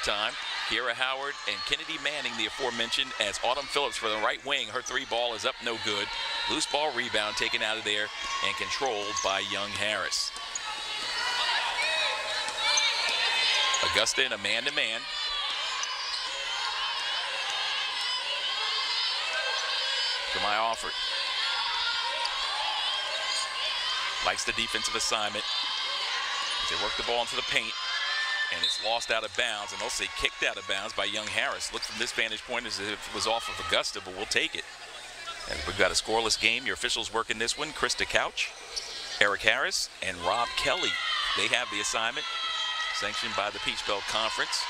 halftime. Kiera Howard and Kennedy Manning, the aforementioned, as Autumn Phillips for the right wing. Her three ball is up no good. Loose ball rebound taken out of there and controlled by Young Harris. Augusta in a man-to-man. Tamaya Alford. Likes the defensive assignment. As they work the ball into the paint and it's lost out of bounds, and they'll say kicked out of bounds by Young Harris. Look from this vantage point as if it was off of Augusta, but we'll take it. And we've got a scoreless game. Your officials working this one, Krista Couch, Eric Harris, and Rob Kelly. They have the assignment, sanctioned by the Peach Belt Conference.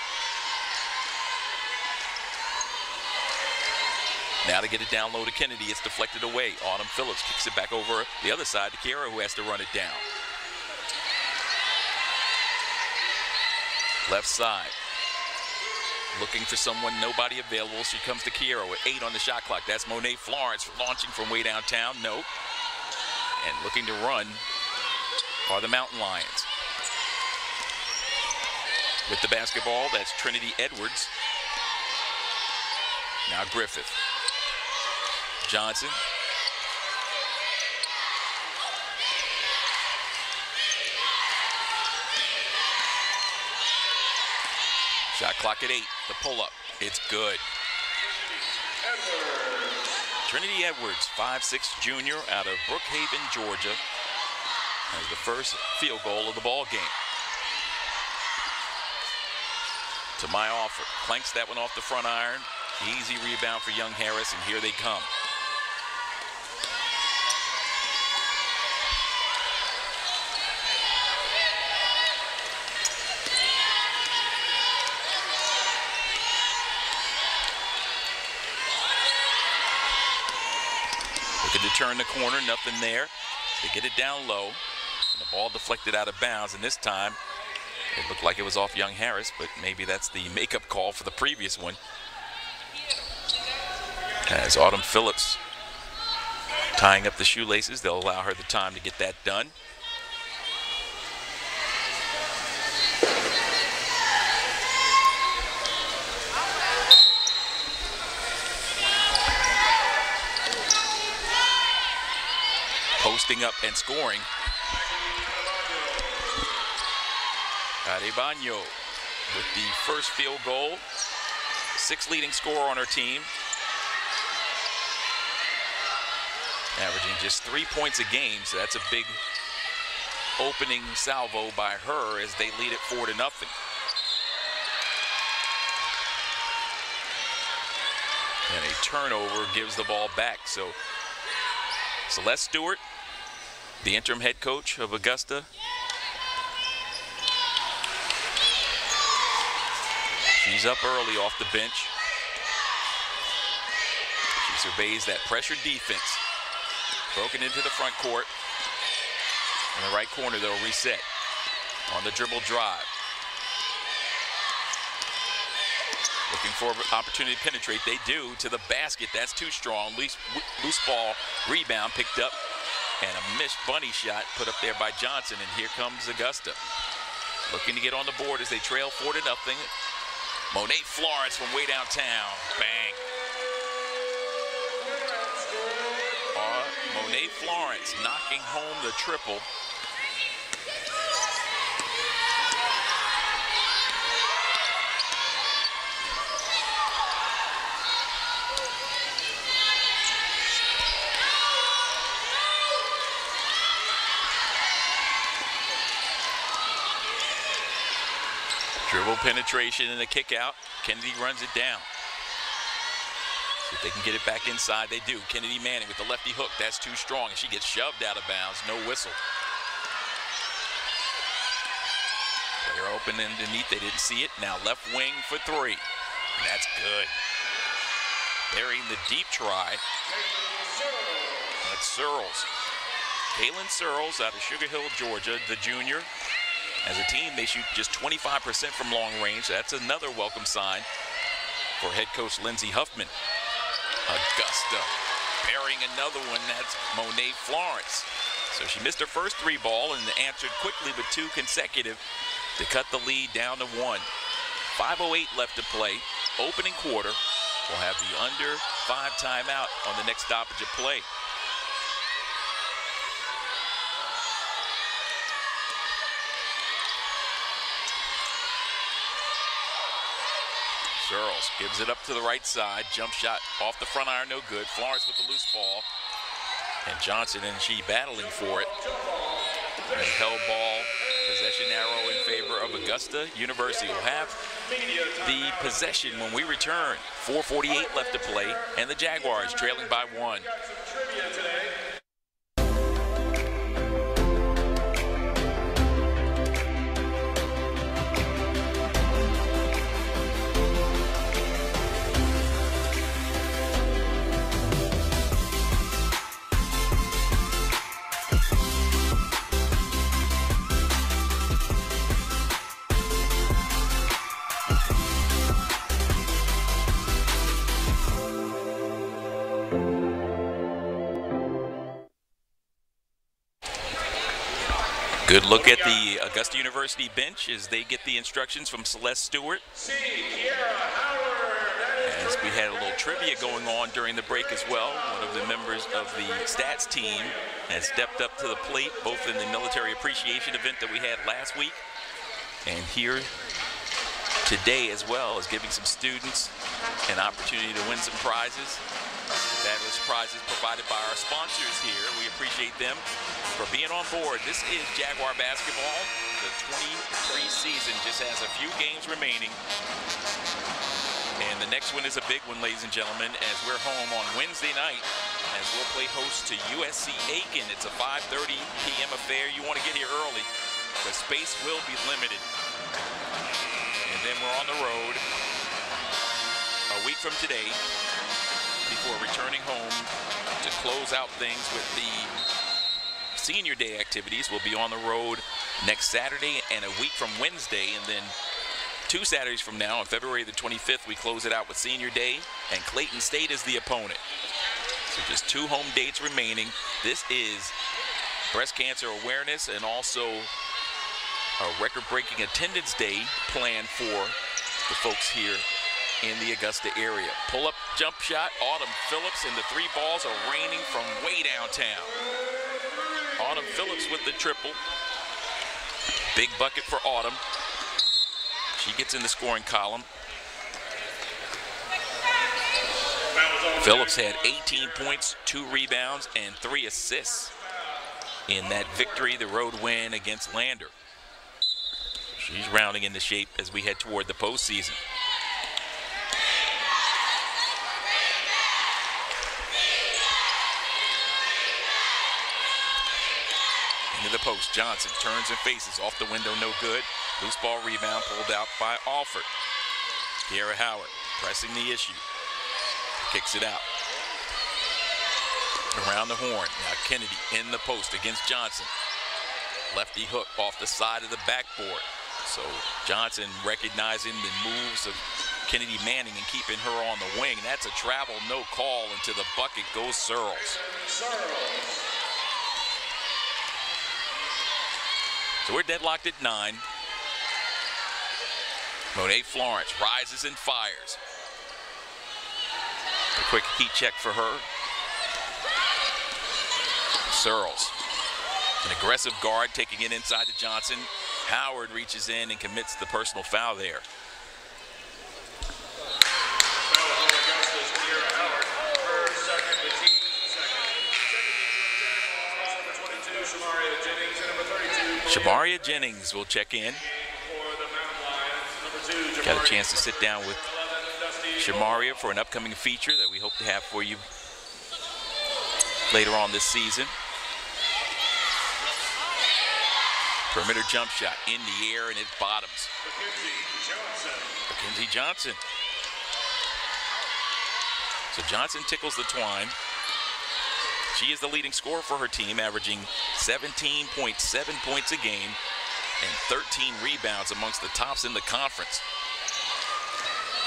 Now to get it down low to Kennedy, it's deflected away. Autumn Phillips kicks it back over the other side to Kiera, who has to run it down. Left side. Looking for someone, nobody available. She comes to Kiera with eight on the shot clock. That's Monet Florence launching from way downtown. Nope. And looking to run are the Mountain Lions. With the basketball, that's Trinity Edwards. Now Griffith. Johnson Shot clock at eight. The pull up. It's good. Trinity Edwards, 5'6 junior out of Brookhaven, Georgia, has the first field goal of the ball game. Tamaya Alford. Clanks that one off the front iron. Easy rebound for Young Harris, and here they come. Turn the corner, nothing there. They get it down low. And the ball deflected out of bounds, and this time it looked like it was off Young Harris, but maybe that's the makeup call for the previous one. As Autumn Phillips tying up the shoelaces, they'll allow her the time to get that done. Posting up and scoring. Adebanyo with the first field goal. Sixth leading scorer on her team. Averaging just three points a game, so that's a big opening salvo by her as they lead it four to nothing. And a turnover gives the ball back. So Celeste Stewart the interim head coach of Augusta. She's up early off the bench. She surveys that pressure defense. Broken into the front court. In the right corner, they'll reset. On the dribble drive. Looking for opportunity to penetrate. They do to the basket. That's too strong. Loose, loose ball rebound picked up and a missed bunny shot put up there by Johnson. And here comes Augusta. Looking to get on the board as they trail four to nothing. Monet Florence from way downtown. Bang. Uh, Monet Florence knocking home the triple. Dribble penetration and a kick out. Kennedy runs it down. See if they can get it back inside. They do. Kennedy Manning with the lefty hook. That's too strong. And she gets shoved out of bounds. No whistle. They're open underneath. They didn't see it. Now left wing for three. That's good. Burying the deep try. That's Searles. Kaylin Searles out of Sugar Hill, Georgia, the junior. As a team, they shoot just 25% from long range. That's another welcome sign for head coach Lindsey Huffman. Augusta bearing another one. That's Monet Florence. So she missed her first three ball and answered quickly with two consecutive to cut the lead down to one. 5.08 left to play. Opening quarter. We'll have the under five timeout on the next stoppage of play. Searles gives it up to the right side. Jump shot off the front iron, no good. Florence with the loose ball. And Johnson and she battling for it. And held ball, possession arrow in favor of Augusta University. will have the possession when we return. 4.48 left to play, and the Jaguars trailing by one. Good look at the Augusta University bench as they get the instructions from Celeste Stewart. As we had a little trivia going on during the break as well. One of the members of the stats team has stepped up to the plate, both in the military appreciation event that we had last week and here today as well as giving some students an opportunity to win some prizes. Fabulous prizes provided by our sponsors here. We appreciate them for being on board. This is Jaguar basketball. The 23 season just has a few games remaining. And the next one is a big one, ladies and gentlemen, as we're home on Wednesday night as we'll play host to USC Aiken. It's a 5.30 p.m. affair. You want to get here early. The space will be limited. And then we're on the road a week from today before returning home to close out things with the senior day activities. We'll be on the road next Saturday and a week from Wednesday, and then two Saturdays from now, on February the 25th, we close it out with senior day, and Clayton State is the opponent. So just two home dates remaining. This is breast cancer awareness and also a record-breaking attendance day planned for the folks here in the Augusta area. Pull-up jump shot, Autumn Phillips, and the three balls are raining from way downtown. Autumn Phillips with the triple. Big bucket for Autumn. She gets in the scoring column. Phillips had 18 points, two rebounds, and three assists in that victory, the road win against Lander. She's rounding into shape as we head toward the postseason. The post. Johnson turns and faces off the window, no good. Loose ball rebound pulled out by Alford. Kiera Howard pressing the issue. Kicks it out. Around the horn. Now Kennedy in the post against Johnson. Lefty hook off the side of the backboard. So Johnson recognizing the moves of Kennedy Manning and keeping her on the wing. That's a travel, no call. Into the bucket goes Searles. Searles. So we're deadlocked at nine. Monet Florence rises and fires. A quick heat check for her. Searles. An aggressive guard taking it inside to Johnson. Howard reaches in and commits the personal foul there. Will check in. Got a chance to sit down with Shamaria for an upcoming feature that we hope to have for you later on this season. Perimeter jump shot in the air and it bottoms. Mackenzie Johnson. So Johnson tickles the twine. She is the leading scorer for her team, averaging 17.7 points a game and 13 rebounds amongst the tops in the conference.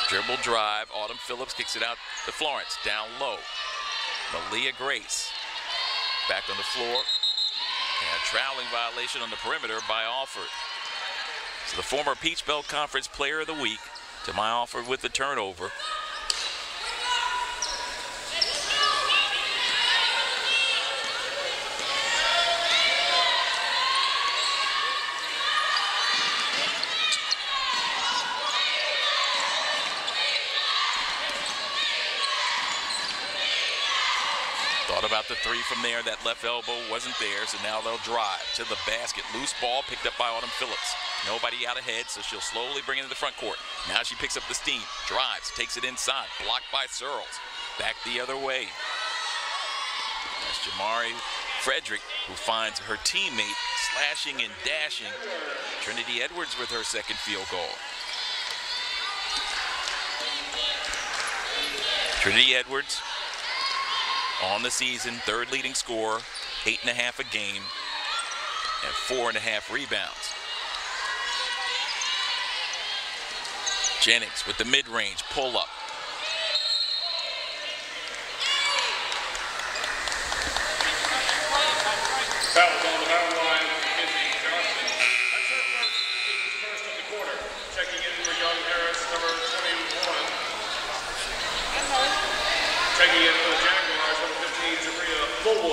Dribble drive, Autumn Phillips kicks it out to Florence, down low. Malia Grace back on the floor. And a traveling violation on the perimeter by Alford. So the former Peach Belt Conference Player of the Week Tamaya Alford with the turnover. about the three from there. That left elbow wasn't there, so now they'll drive to the basket. Loose ball picked up by Autumn Phillips. Nobody out ahead, so she'll slowly bring it to the front court. Now she picks up the steam, drives, takes it inside, blocked by Searles. Back the other way. That's Jamari Frederick, who finds her teammate slashing and dashing. Trinity Edwards with her second field goal. Trinity Edwards on the season, third leading scorer, eight and a half a game, and four and a half rebounds. Jennings with the mid-range pull up.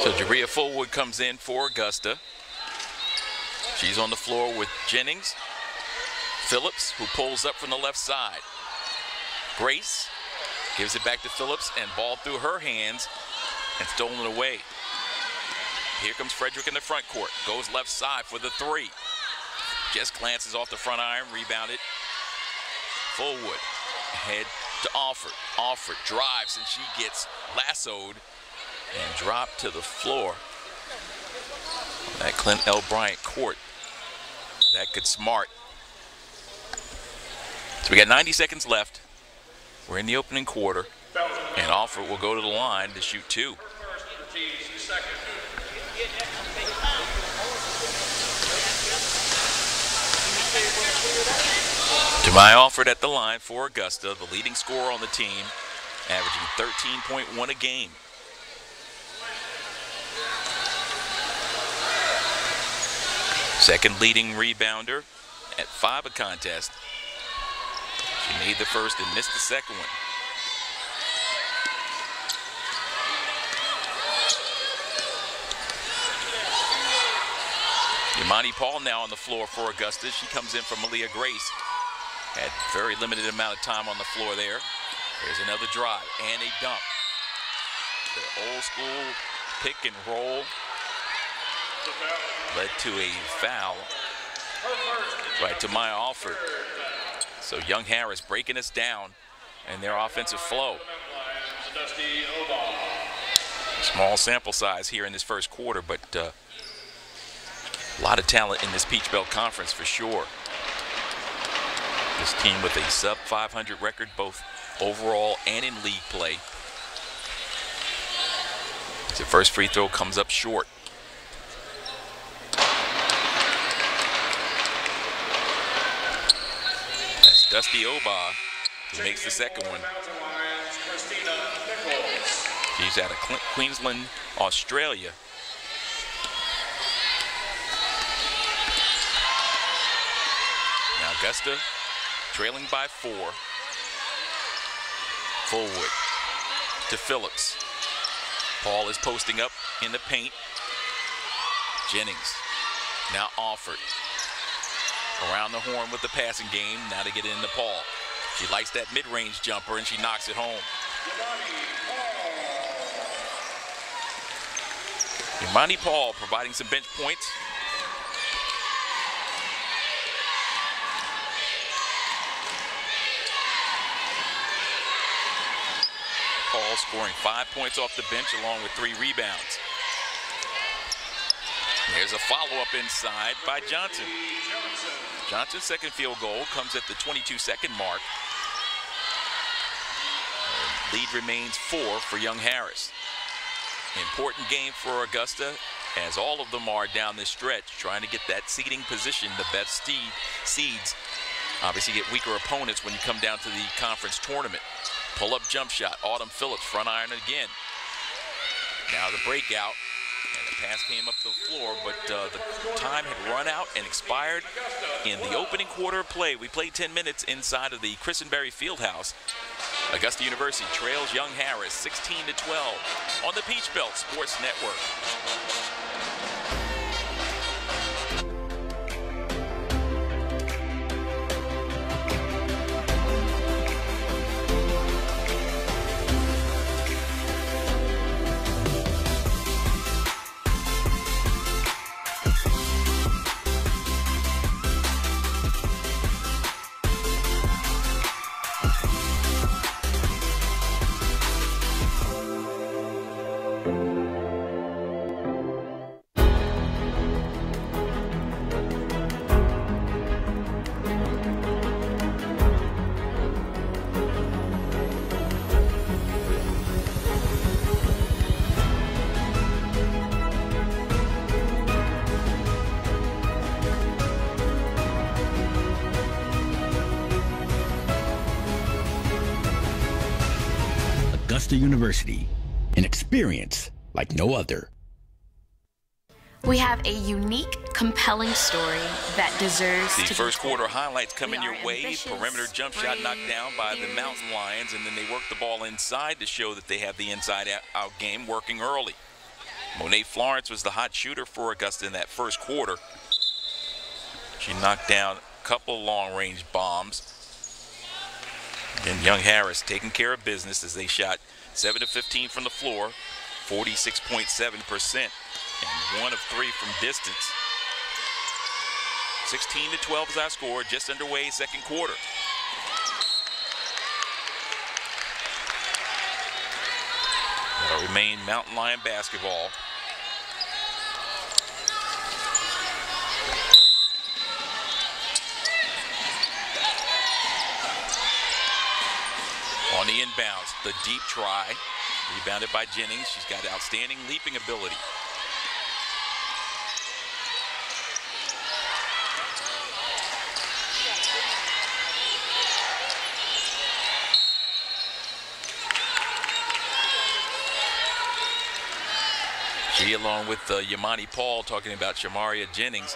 So Jabria Fullwood comes in for Augusta. She's on the floor with Jennings. Phillips, who pulls up from the left side. Grace gives it back to Phillips and ball through her hands and stolen away. Here comes Frederick in the front court. Goes left side for the three. Just glances off the front iron, rebounded. Fullwood head to Alford. Alford drives and she gets lassoed and drop to the floor. That Clint L. Bryant court. That could smart. So we got 90 seconds left. We're in the opening quarter. And Alford will go to the line to shoot two. Jemai Alford at the line for Augusta, the leading scorer on the team, averaging 13.1 a game. Second leading rebounder at five a contest. She made the first and missed the second one. Imani Paul now on the floor for Augusta. She comes in from Malia Grace. Had very limited amount of time on the floor there. There's another drive and a dump. The old school pick and roll led to a foul right to Alford. So Young Harris breaking us down and their offensive flow. Small sample size here in this first quarter, but uh, a lot of talent in this Peach Belt Conference for sure. This team with a sub 500 record, both overall and in league play. The first free throw comes up short. Dusty Oba, makes the second one. She's out of Queensland, Australia. Now Augusta trailing by four. Fullwood to Phillips. Paul is posting up in the paint. Jennings now Alford around the horn with the passing game. Now to get into Paul. She likes that mid-range jumper and she knocks it home. Imani Paul providing some bench points. Paul scoring five points off the bench along with three rebounds. There's a follow-up inside by Johnson. Johnson's second field goal comes at the 22-second mark. Lead remains four for Young Harris. Important game for Augusta as all of them are down this stretch trying to get that seeding position, the best seed, seeds. Obviously get weaker opponents when you come down to the conference tournament. Pull up jump shot, Autumn Phillips front iron again. Now the breakout Pass came up the floor, but uh, the time had run out and expired in the opening quarter of play. We played 10 minutes inside of the Christenberry Fieldhouse. Augusta University trails Young Harris 16 to 12 on the Peach Belt Sports Network. University, an experience like no other. We have a unique, compelling story that deserves the to first be told. quarter highlights coming your way. Perimeter jump shot knocked down by the. Mountain Lions, and then they work the ball inside to show that they have the inside out- out game working early. Monet Florence was the hot shooter for Augusta in that first quarter. She knocked down a couple long range bombs. And Young Harris taking care of business as they shot 7 to 15 from the floor, 46.7%, and one of three from distance. 16 to 12 is our score, just underway second quarter. That'll remain Mountain Lion basketball. On the inbounds, the deep try, rebounded by Jennings. She's got outstanding leaping ability. She, along with uh, Yamani Paul, talking about Shamaria Jennings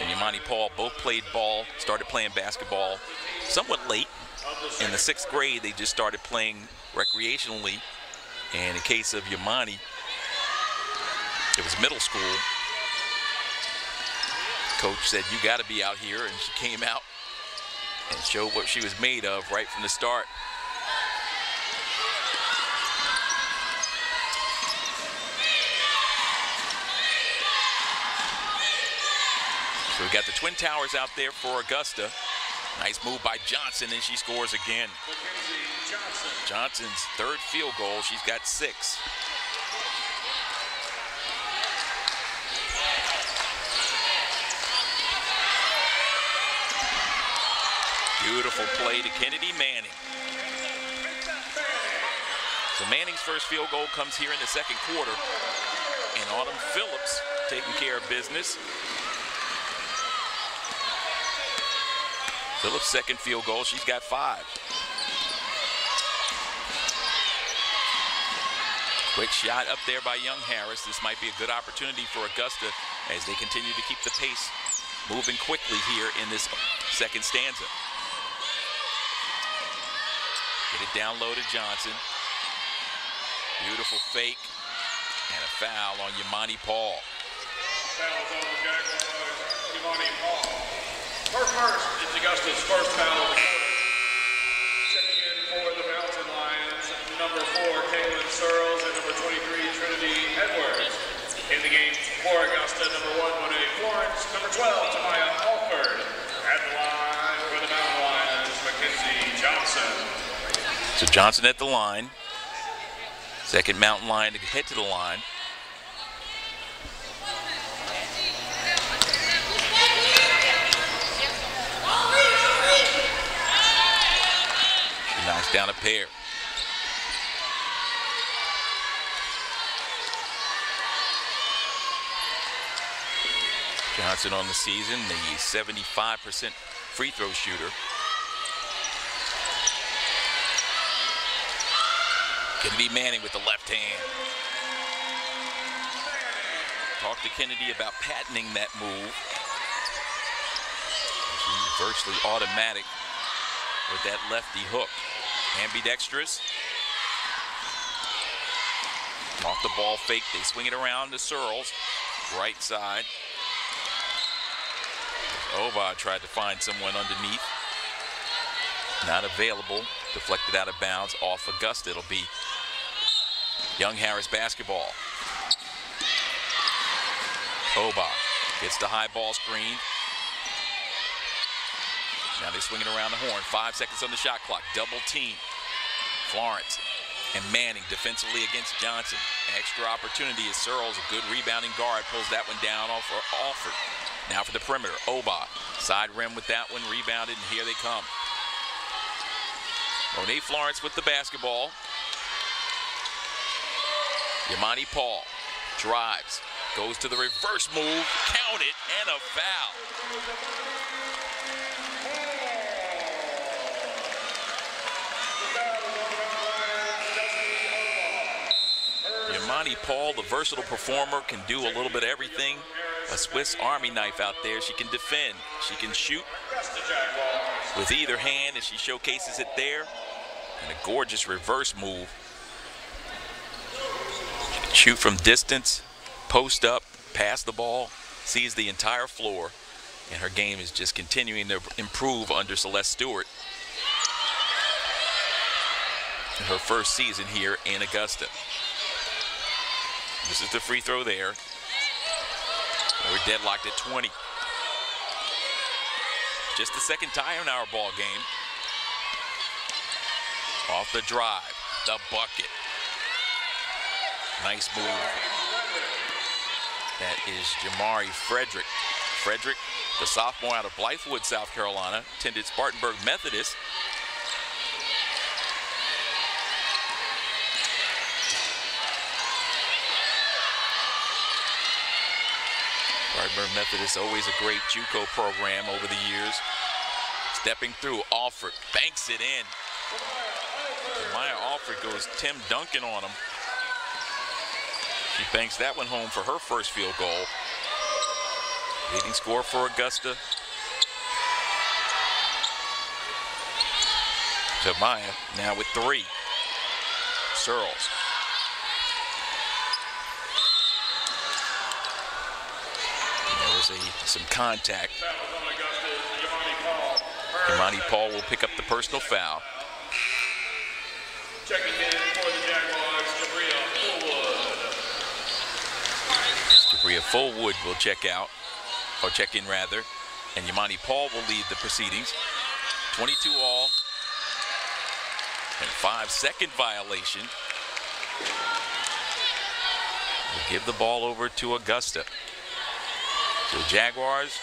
and Yamani Paul, both played ball, started playing basketball somewhat late. In the sixth grade, they just started playing recreationally. And in the case of Yamani, it was middle school. Coach said, You got to be out here. And she came out and showed what she was made of right from the start. So we got the Twin Towers out there for Augusta. Nice move by Johnson, and she scores again. Johnson's third field goal. She's got six. Beautiful play to Kennedy Manning. So Manning's first field goal comes here in the second quarter. And Autumn Phillips taking care of business. Phillips' second field goal, she's got five. Quick shot up there by Young Harris. This might be a good opportunity for Augusta as they continue to keep the pace moving quickly here in this second stanza. Get it down low to Johnson. Beautiful fake and a foul on Yamani Paul. On Jaguars, uh, Imani Paul. Her first, it's Augusta's first foul. Checking in for the Mountain Lions, number four, Kaylin Searles, and number 23, Trinity Edwards. In the game for Augusta, number one, Monet Florence, number 12, Tamaya Alford. At the line for the Mountain Lions, Mackenzie Johnson. So Johnson at the line. Second Mountain Lion to head to the line. She knocks down a pair. Johnson on the season, the 75% free throw shooter. Kennedy Manning with the left hand. Talked to Kennedy about patenting that move. Virtually automatic with that lefty hook. Ambidextrous. Off the ball fake. They swing it around to Searles. Right side. Oba tried to find someone underneath. Not available. Deflected out of bounds. Off Augusta. It'll be Young Harris basketball. Oba gets the high ball screen. Now they're swinging around the horn. Five seconds on the shot clock. Double team. Florence and Manning defensively against Johnson. Extra opportunity as Searles, a good rebounding guard, pulls that one down off for Alford. Now for the perimeter, Oba. Side rim with that one, rebounded, and here they come. Monet Florence with the basketball. Yamani Paul drives, goes to the reverse move, count it, and a foul. Yamani Paul, the versatile performer, can do a little bit of everything. A Swiss Army knife out there. She can defend. She can shoot with either hand, and she showcases it there. And a gorgeous reverse move. Shoot from distance, post up, pass the ball, sees the entire floor, and her game is just continuing to improve under Celeste Stewart. Her first season here in Augusta. This is the free throw there. We're deadlocked at 20. Just the second tie in our ball game. Off the drive, the bucket. Nice move. That is Jamari Frederick. Frederick, the sophomore out of Blythewood, South Carolina, attended Spartanburg Methodist. Spartanburg Methodist, always a great JUCO program over the years. Stepping through, Alford banks it in. Maya Alford goes Tim Duncan on him. She banks that one home for her first field goal. Leading score for Augusta. Tamaya now with three. Searles. Some contact. Yamani Paul will pick up the personal foul. Checking in for the Jaguars, Jabria Fullwood. Jabria Fullwood will check out, or check in rather, and Yamani Paul will lead the proceedings. 22 all, and five second violation. We'll give the ball over to Augusta. The Jaguars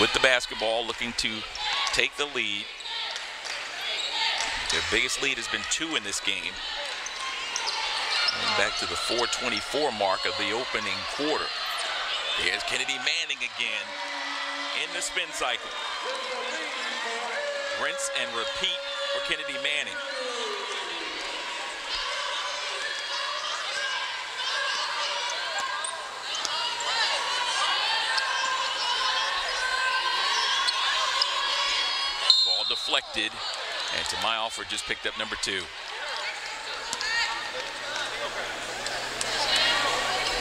with the basketball looking to take the lead. Their biggest lead has been two in this game. Back to the 424 mark of the opening quarter. Here's Kennedy Manning again in the spin cycle. Rinse and repeat for Kennedy Manning. Ball deflected, and Tamaya Alford just picked up number two.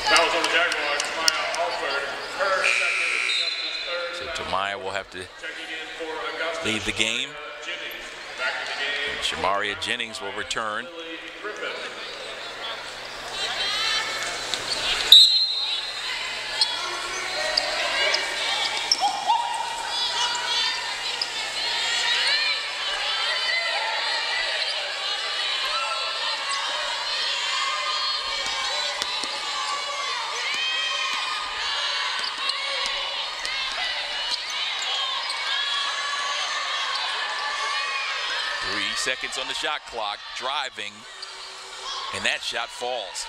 Fouls on the Jaguars, Maya Alford. Her second, So Tamaya will have to Checking in for Augusta. leave the game. Jennings. Back in the game. Shamaria Jennings will return. Seconds on the shot clock, driving, and that shot falls.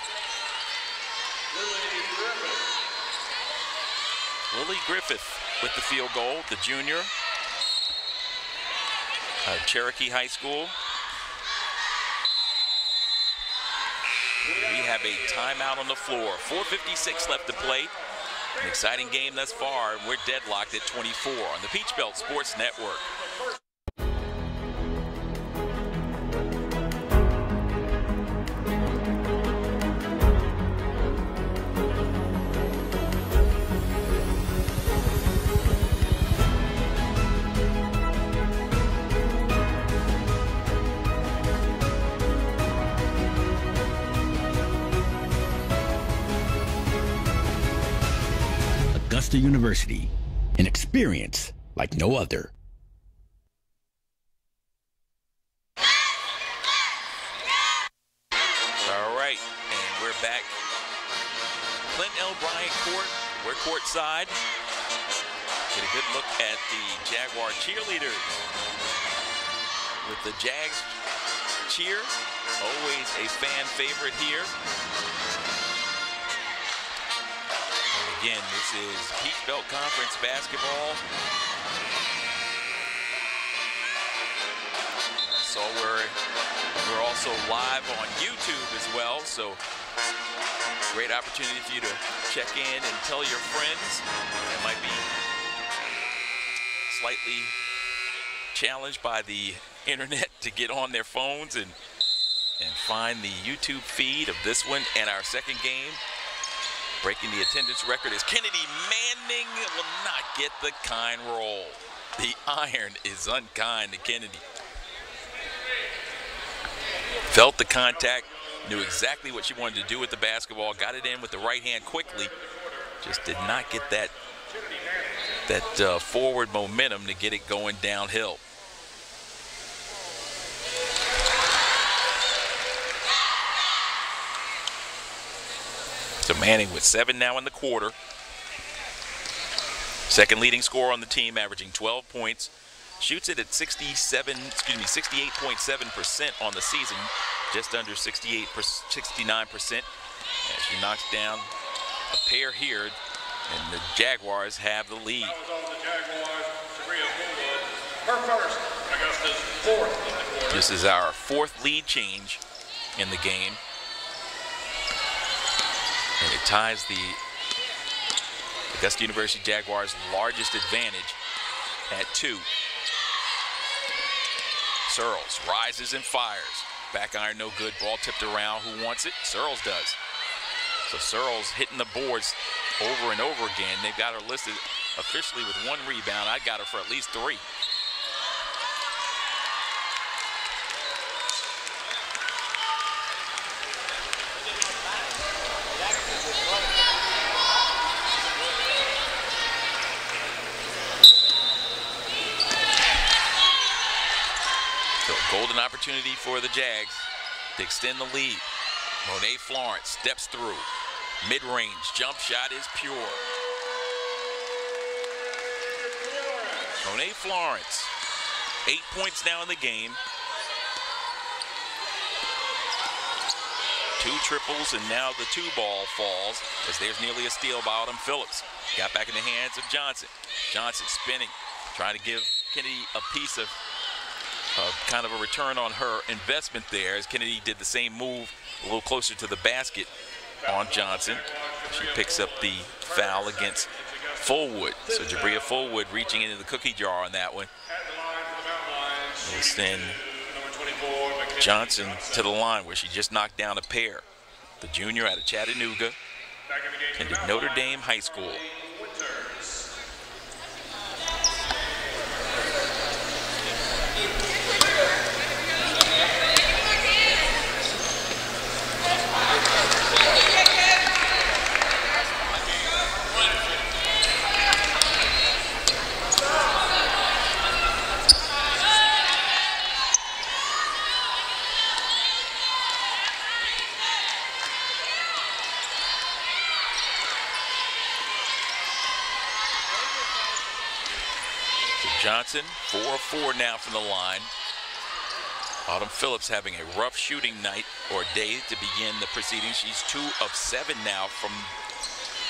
Lily Griffith with the field goal, the junior of Cherokee High School. We have a timeout on the floor. 4.56 left to play. An exciting game thus far. and We're deadlocked at 24 on the Peach Belt Sports Network. Like no other. All right, and we're back. Clint L. Bryant Court. We're courtside. Get a good look at the Jaguar cheerleaders. With the Jags cheer, always a fan favorite here. Again, this is Peach Belt Conference basketball. So we're we're also live on YouTube as well. So great opportunity for you to check in and tell your friends that might be slightly challenged by the internet to get on their phones and and find the YouTube feed of this one and our second game. Breaking the attendance record is Kennedy Manning will not get the kind roll. The iron is unkind to Kennedy. Felt the contact, knew exactly what she wanted to do with the basketball, got it in with the right hand quickly. Just did not get that that uh, forward momentum to get it going downhill. So Manning with seven now in the quarter. Second leading scorer on the team, averaging 12 points. Shoots it at 67, excuse me, 68.7% on the season, just under 68, 69%. As she knocks down a pair here, and the Jaguars have the lead. That was on the Jaguars, Sabria Her first, Augusta's fourth in the quarter. This is our fourth lead change in the game. And it ties the Augusta University Jaguars' largest advantage at two. Searles rises and fires. Back iron no good. Ball tipped around. Who wants it? Searles does. So Searles hitting the boards over and over again. They've got her listed officially with one rebound. I got her for at least three. So golden opportunity for the Jags to extend the lead. Monet Florence steps through. Mid-range jump shot is pure. Monet Florence, eight points now in the game. Two triples and now the two ball falls as there's nearly a steal by Autumn Phillips. Got back in the hands of Johnson. Johnson spinning, trying to give Kennedy a piece of uh, kind of a return on her investment there as Kennedy did the same move a little closer to the basket on Johnson. She picks up the foul against Fullwood. So Jabria Fullwood reaching into the cookie jar on that one. Will send number 24, Mackenzie Johnson to the line where she just knocked down a pair. The junior out of Chattanooga and Notre Dame High School. Winters. So Johnson, 4 now from the line. Autumn Phillips having a rough shooting night or day to begin the proceedings. She's 2 of 7 now from,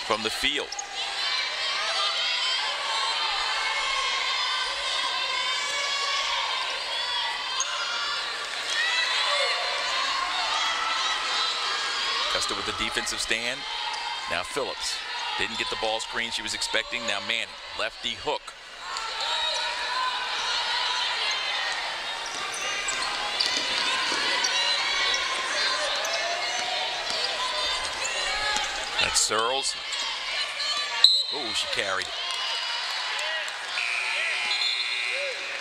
from the field. Augusta with the defensive stand. Now Phillips didn't get the ball screen she was expecting. Now Manning, lefty hook. Searles. Oh, she carried it.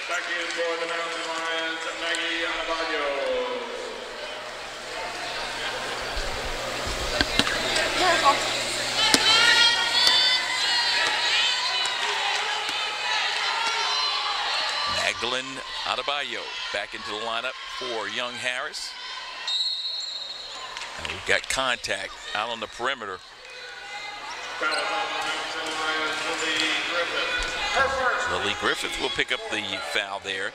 Back in for the Mountain Lions, Maggie Adebayo. Magdalene Adebayo back into the lineup for Young Harris. And we've got contact out on the perimeter. Foul on the Mountain Lions, Lily Griffith. Will pick up the foul there.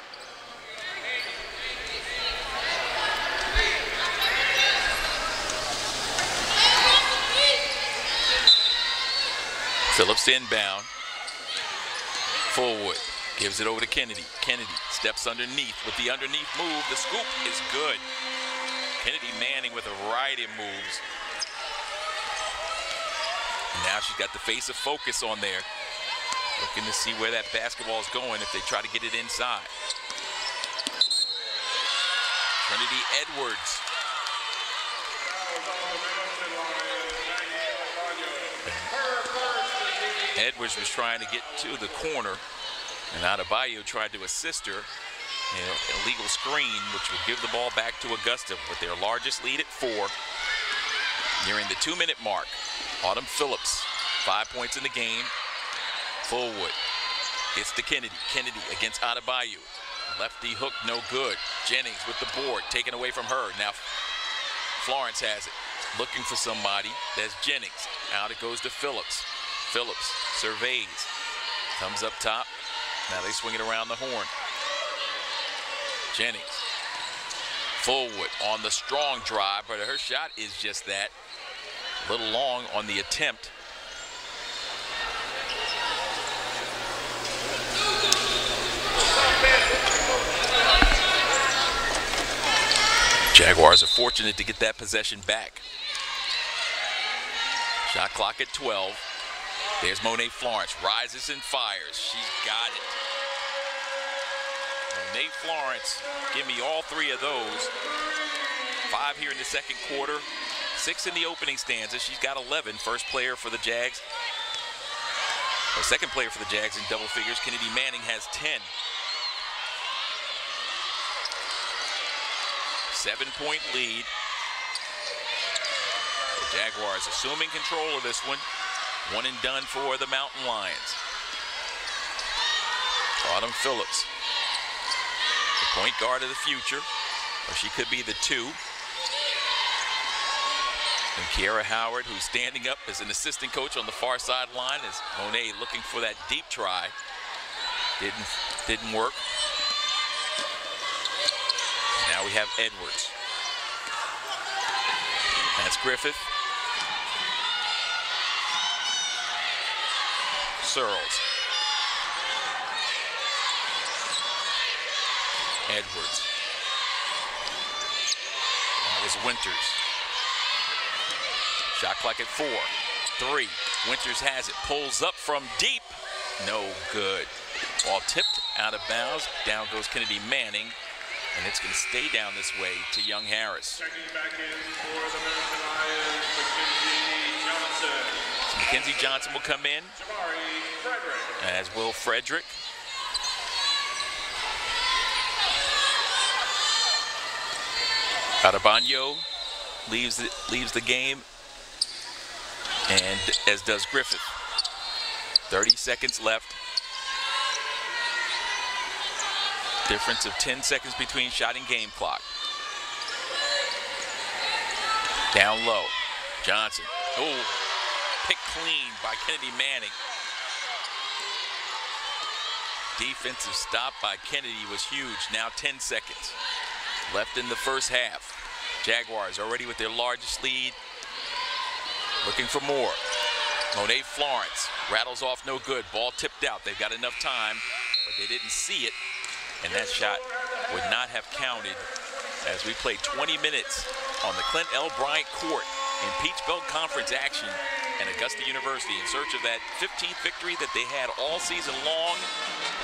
Phillips inbound. Forward. gives it over to Kennedy. Kennedy steps underneath with the underneath move. The scoop is good. Kennedy Manning with a variety of moves. Now she's got the face of focus on there. Looking to see where that basketball is going if they try to get it inside. Trinity Edwards. Edwards was trying to get to the corner, and Adebayo tried to assist her. Know, illegal screen, which will give the ball back to Augusta with their largest lead at four. Nearing the two-minute mark, Autumn Phillips, five points in the game. Fullwood gets to Kennedy. Kennedy against Adebayo. Lefty hook, no good. Jennings with the board, taken away from her. Now Florence has it, looking for somebody. That's Jennings. Out it goes to Phillips. Phillips surveys, comes up top. Now they swing it around the horn. Jennings. Fullwood on the strong drive, but her shot is just that. A little long on the attempt. Jaguars are fortunate to get that possession back. Shot clock at 12. There's Monet Florence, rises and fires. She's got it. Monet Florence, give me all three of those. Five here in the second quarter, six in the opening stanza. She's got 11. First player for the Jags, or second player for the Jags in double figures. Kennedy Manning has 10. Seven point lead. The Jaguars assuming control of this one. One and done for the Mountain Lions. Autumn Phillips, the point guard of the future, or she could be the two. And Kiara Howard, who's standing up as an assistant coach on the far sideline, as Monet looking for that deep try. Didn't didn't work. Now we have Edwards. That's Griffith. Searles. Edwards. That was Winters. Shot clock at four. Three. Winters has it. Pulls up from deep. No good. Ball tipped out of bounds. Down goes Kennedy Manning. And it's going to stay down this way to Young Harris. Checking back in for the Mountain Lions, Mackenzie Johnson. Mackenzie Johnson will come in, as will Frederick. Adebanyo leaves the, leaves the game, and as does Griffith. 30 seconds left. Difference of 10 seconds between shot and game clock. Down low. Johnson. Oh, pick clean by Kennedy Manning. Defensive stop by Kennedy was huge. Now 10 seconds left in the first half. Jaguars already with their largest lead. Looking for more. Monet Florence rattles off no good. Ball tipped out. They've got enough time, but they didn't see it. And that shot would not have counted as we play 20 minutes on the Clint L. Bryant court in Peach Belt Conference action and Augusta University in search of that 15th victory that they had all season long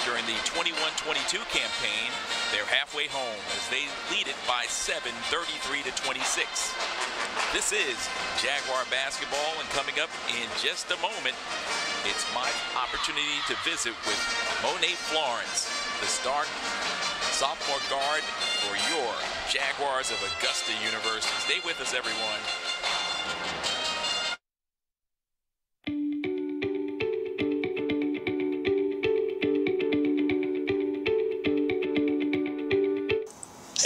during the 21-22 campaign. They're halfway home as they lead it by 7, 33 to 26. This is Jaguar basketball, and coming up in just a moment, it's my opportunity to visit with Monet Florence, the star sophomore guard for your Jaguars of Augusta University. Stay with us, everyone.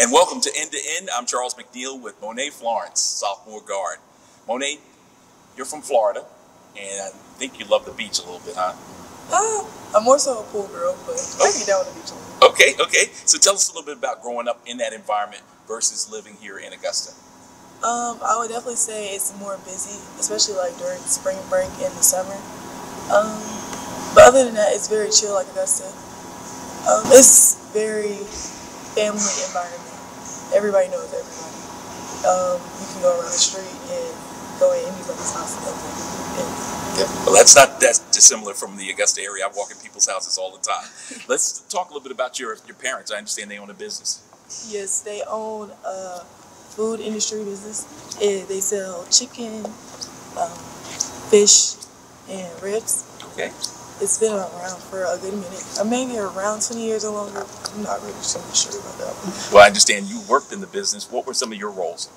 And welcome to End to End. I'm Charles McNeil with Monet Florence, sophomore guard. Monet, you're from Florida, and I think you love the beach a little bit, huh? Uh, I'm more so a pool girl, but I Okay. down with the beach a little. Okay, okay. So tell us a little bit about growing up in that environment versus living here in Augusta. Um, I would definitely say it's more busy, especially like during spring break in the summer. Um, but other than that, it's very chill like Augusta. Um, it's very family environment. Everybody knows everybody. Um, you can go around the street and go in anybody's house and, and Well, that's not that dissimilar from the Augusta area. I walk in people's houses all the time. Let's talk a little bit about your your parents. I understand they own a business. Yes, they own a food industry business. And they sell chicken, um, fish, and ribs. Okay. It's been around for a good minute. Uh, maybe around 20 years or longer. I'm not really sure about that one. Well, I understand you worked in the business. What were some of your roles?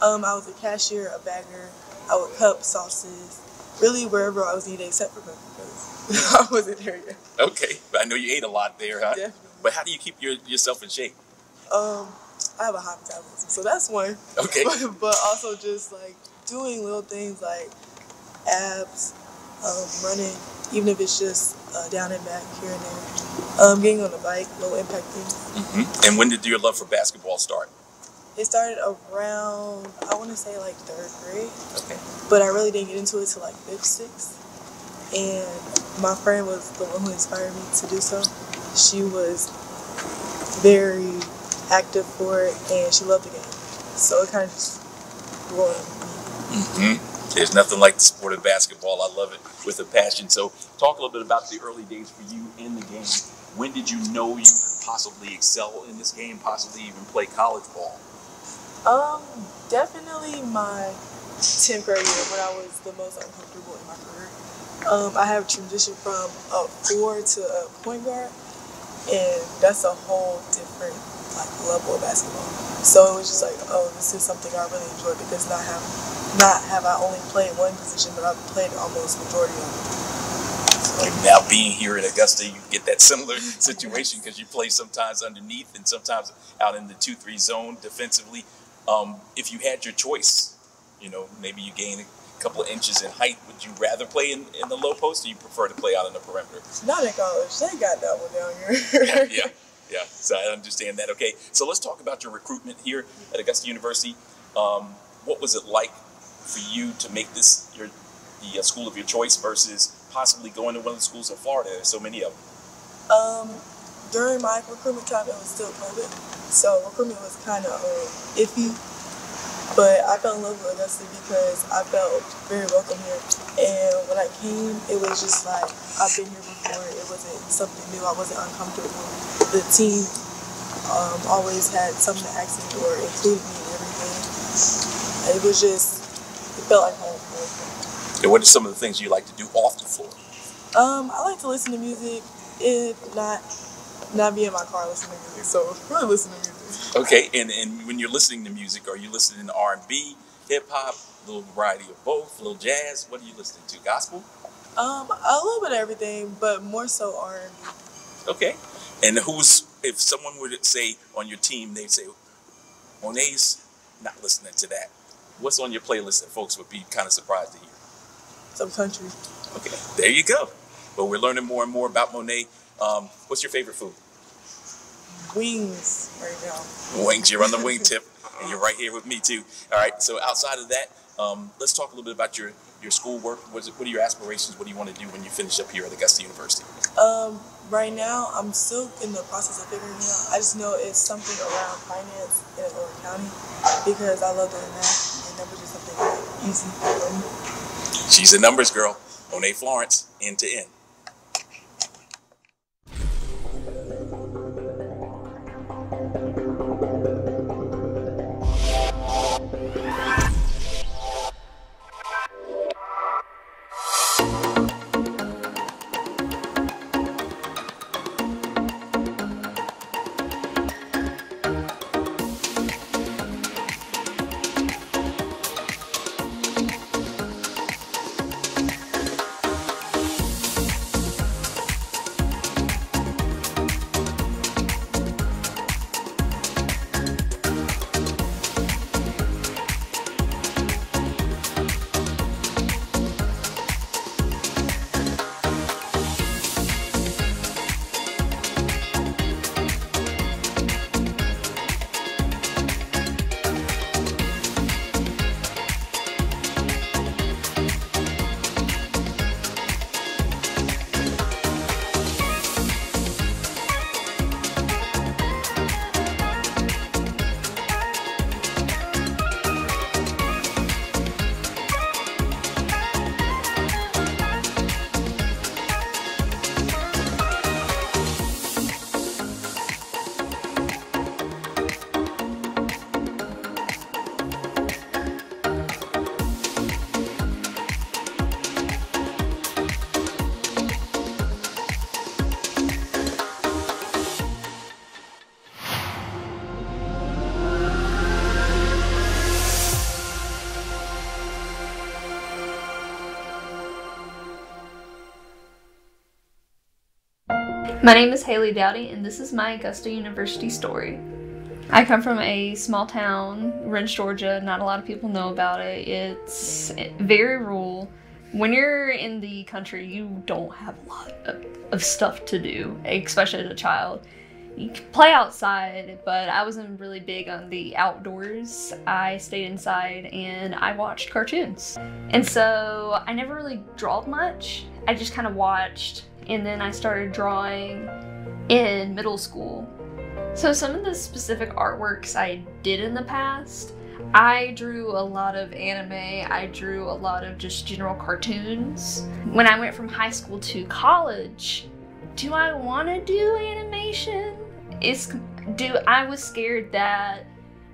Um, I was a cashier, a bagger. I would cup sauces. Really, wherever I was needed, except for because I wasn't there yet. Okay, but I know you ate a lot there, huh? Definitely. But how do you keep your, yourself in shape? Um, I have a high metabolism, so that's one. Okay. But, but also just like doing little things like abs, um, running, even if it's just uh, down and back here and there. Um, getting on the bike, low impact things. hmm And when did your love for basketball start? It started around I want to say like third grade, Okay. but I really didn't get into it till like fifth, sixth. And my friend was the one who inspired me to do so. She was very active for it, and she loved the game. So it kind of just grew on me. hmm There's nothing like the sport of basketball. I love it with a passion. So, talk a little bit about the early days for you in the game. When did you know you could possibly excel in this game, possibly even play college ball? Um, definitely my 10th grade year when I was the most uncomfortable in my career. Um, I have transitioned from a four to a point guard, and that's a whole different like level of basketball. So it was just like, oh, this is something I really enjoy because not have not have I only played one position, but I've played almost majority of. And now being here at Augusta, you get that similar situation because you play sometimes underneath and sometimes out in the two-three zone defensively. Um, if you had your choice, you know, maybe you gain a couple of inches in height. Would you rather play in, in the low post, or you prefer to play out in the perimeter? Not in college, they got that one down here. yeah, yeah. So I understand that. Okay, so let's talk about your recruitment here at Augusta University. Um, what was it like for you to make this your the uh, school of your choice versus possibly going to one of the schools in Florida? There's so many of them. Um, during my recruitment time, it was still COVID, so recruitment was kind of uh, iffy. But I fell in love with Augusta because I felt very welcome here. And when I came, it was just like I've been here before. It wasn't something new. I wasn't uncomfortable. The team um, always had something to ask me or included me in everything. It was just, it felt like home. And what are some of the things you like to do off the floor? Um, I like to listen to music, if not not be in my car listening to music. So really listen to music. Okay, and, and when you're listening to music, are you listening to R&B, hip hop, a little variety of both, a little jazz? What are you listening to? Gospel? Um, a little bit of everything, but more so R and B. Okay. And who's if someone would say on your team, they'd say, Monet's not listening to that. What's on your playlist that folks would be kind of surprised to hear? Some country. Okay, there you go. But we're learning more and more about Monet. Um, what's your favorite food? Wings right now. Wings. You're on the wing tip, and you're right here with me too. All right. So outside of that, um, let's talk a little bit about your your schoolwork. What, what are your aspirations? What do you want to do when you finish up here at Augusta University? Um, right now I'm still in the process of figuring it out. I just know it's something around finance in or County because I love doing math and numbers is something easy. She's a numbers girl. Monet Florence, end to end. My name is Haley Dowdy, and this is my Augusta University story. I come from a small town, Wrens, Georgia. Not a lot of people know about it. It's very rural. When you're in the country, you don't have a lot of, of stuff to do, especially as a child. You can play outside, but I wasn't really big on the outdoors. I stayed inside and I watched cartoons. And so I never really drawed much. I just kind of watched and then I started drawing in middle school. So some of the specific artworks I did in the past, I drew a lot of anime, I drew a lot of just general cartoons. When I went from high school to college, do I want to do animation? Is do I was scared that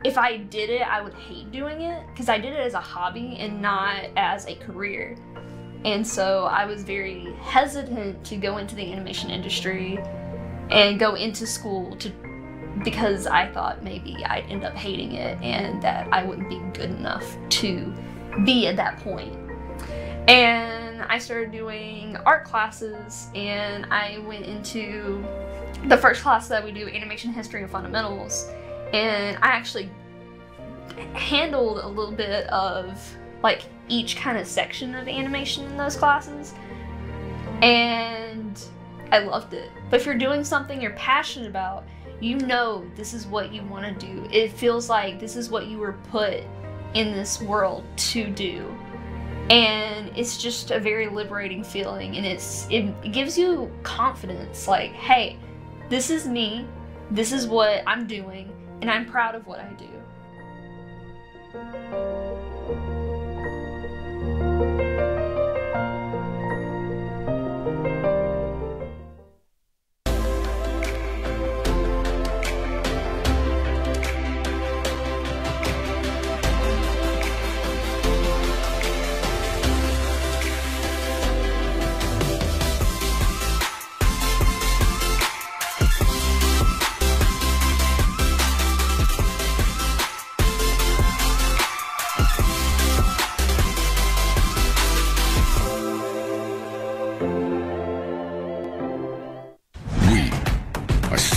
if I did it, I would hate doing it because I did it as a hobby and not as a career. And so I was very hesitant to go into the animation industry and go into school to because I thought maybe I'd end up hating it and that I wouldn't be good enough to be at that point. And I started doing art classes and I went into the first class that we do animation history and fundamentals and I actually handled a little bit of like each kind of section of animation in those classes. And I loved it. But if you're doing something you're passionate about, you know this is what you want to do. It feels like this is what you were put in this world to do. And it's just a very liberating feeling and it's it gives you confidence like, hey, this is me. This is what I'm doing and I'm proud of what I do.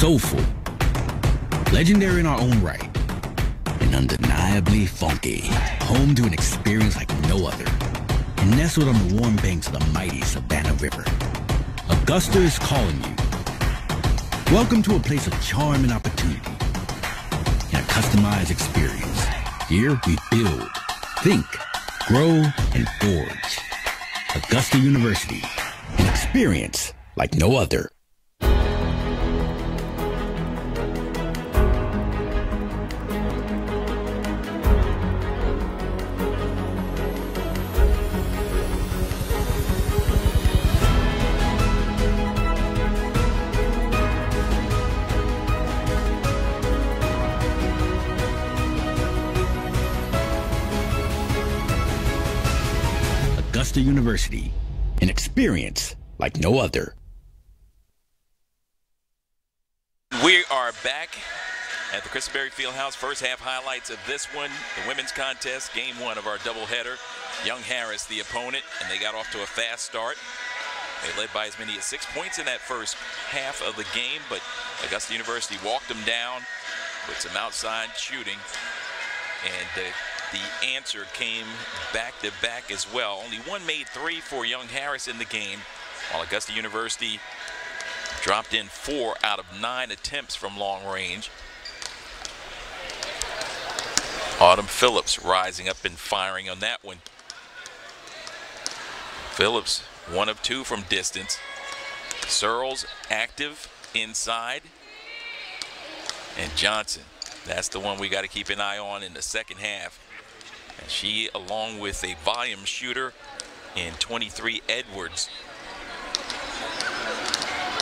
Soulful, legendary in our own right, and undeniably funky, home to an experience like no other, and nestled on the warm banks of the mighty Savannah River. Augusta is calling you. Welcome to a place of charm and opportunity, and a customized experience. Here we build, think, grow, and forge. Augusta University, an experience like no other. University, an experience like no other. We are back at the Christenberry Fieldhouse. First half highlights of this one, the women's contest, game one of our doubleheader. Young Harris, the opponent, and they got off to a fast start. They led by as many as six points in that first half of the game, but Augusta University walked them down with some outside shooting. And uh, the answer came back to back as well. Only one made three for Young Harris in the game, while Augusta University dropped in four out of nine attempts from long range. Autumn Phillips rising up and firing on that one. Phillips, one of two from distance. Searles active inside. And Johnson, that's the one we got to keep an eye on in the second half. And she, along with a volume shooter in 23 Edwards.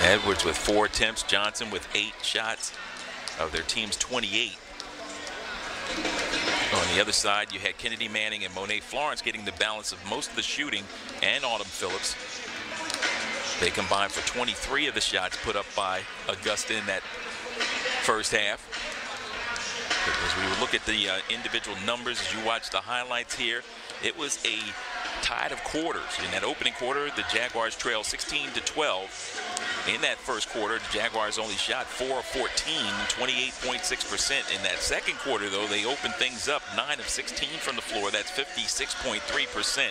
Edwards with four attempts, Johnson with eight shots of their team's 28. On the other side, you had Kennedy Manning and Monet Florence getting the balance of most of the shooting, and Autumn Phillips. They combined for 23 of the shots put up by Augusta in that first half. As we look at the uh, individual numbers as you watch the highlights here, it was a tide of quarters. In that opening quarter, the Jaguars trailed 16 to 12. In that first quarter, the Jaguars only shot 4 of 14, 28.6%. In that second quarter, though, they opened things up 9 of 16 from the floor. That's 56.3%.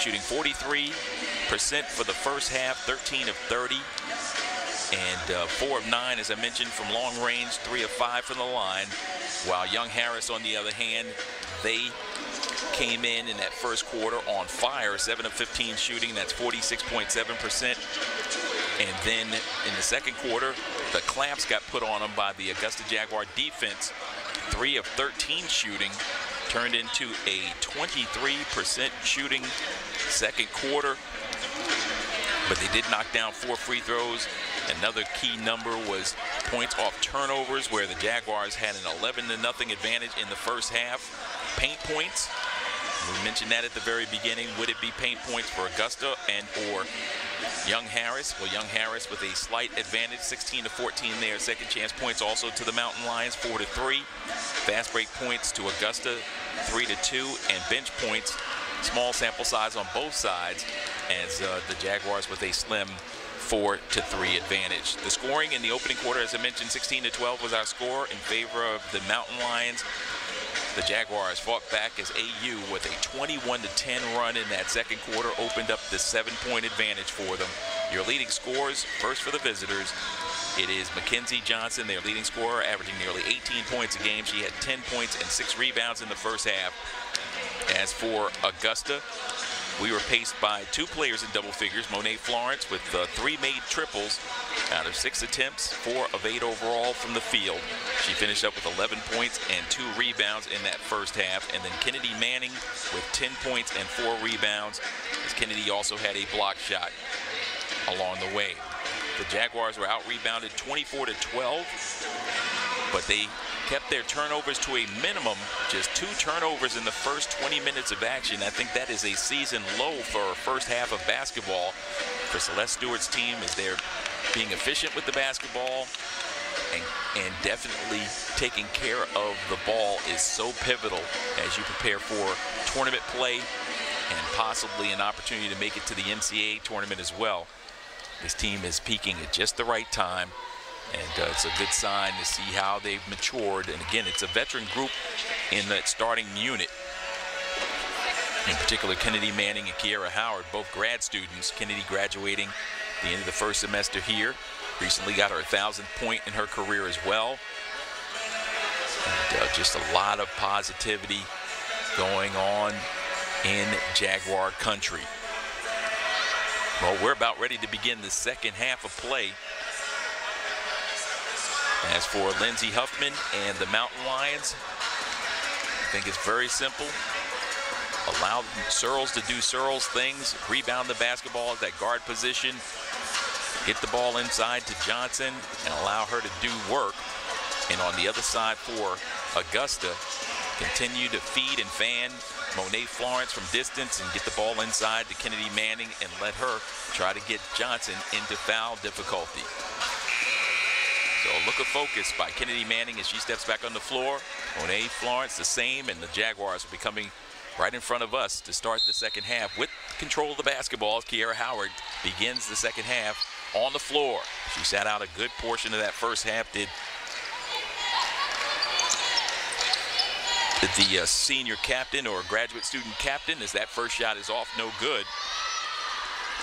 Shooting 43% for the first half, 13 of 30. And uh, 4 of 9, as I mentioned, from long range, 3 of 5 from the line. While Young Harris, on the other hand, they came in in that first quarter on fire, 7 of 15 shooting, that's 46.7%. And then in the second quarter, the clamps got put on them by the Augusta Jaguar defense. 3 of 13 shooting turned into a 23% shooting second quarter. But they did knock down four free throws. Another key number was points off turnovers, where the Jaguars had an 11 to nothing advantage in the first half. Paint points, we mentioned that at the very beginning. Would it be paint points for Augusta and or Young Harris? Well, Young Harris with a slight advantage, 16 to 14 there. Second chance points also to the Mountain Lions, 4 to 3. Fast break points to Augusta, 3 to 2, and bench points, small sample size on both sides, as uh, the Jaguars with a slim four to three advantage. The scoring in the opening quarter, as I mentioned, 16 to 12 was our score in favor of the Mountain Lions. The Jaguars fought back as AU with a 21 to 10 run in that second quarter opened up the seven-point advantage for them. Your leading scores, first for the visitors, it is Mackenzie Johnson, their leading scorer, averaging nearly 18 points a game. She had 10 points and six rebounds in the first half. As for Augusta, we were paced by two players in double figures, Monet Florence with uh, three made triples out of six attempts, four of eight overall from the field. She finished up with 11 points and two rebounds in that first half. And then Kennedy Manning with 10 points and four rebounds, as Kennedy also had a block shot along the way. The Jaguars were out rebounded 24 to 12, but they kept their turnovers to a minimum, just two turnovers in the first 20 minutes of action. I think that is a season low for a first half of basketball for Celeste Stewart's team as they're being efficient with the basketball and, and definitely taking care of the ball is so pivotal as you prepare for tournament play and possibly an opportunity to make it to the NCAA tournament as well. This team is peaking at just the right time. And uh, it's a good sign to see how they've matured. And again, it's a veteran group in that starting unit. In particular, Kennedy Manning and Kiera Howard, both grad students. Kennedy graduating the end of the first semester here. Recently got her 1,000th point in her career as well. And uh, just a lot of positivity going on in Jaguar country. Well, we're about ready to begin the second half of play. As for Lindsey Huffman and the Mountain Lions, I think it's very simple. Allow Searles to do Searles things, rebound the basketball at that guard position, get the ball inside to Johnson, and allow her to do work. And on the other side for Augusta, continue to feed and fan Monet Florence from distance and get the ball inside to Kennedy Manning and let her try to get Johnson into foul difficulty. So a look of focus by Kennedy Manning as she steps back on the floor. Monet Florence the same, and the Jaguars will be coming right in front of us to start the second half with control of the basketball. Kiera Howard begins the second half on the floor. She sat out a good portion of that first half, did the uh, senior captain or graduate student captain as that first shot is off no good.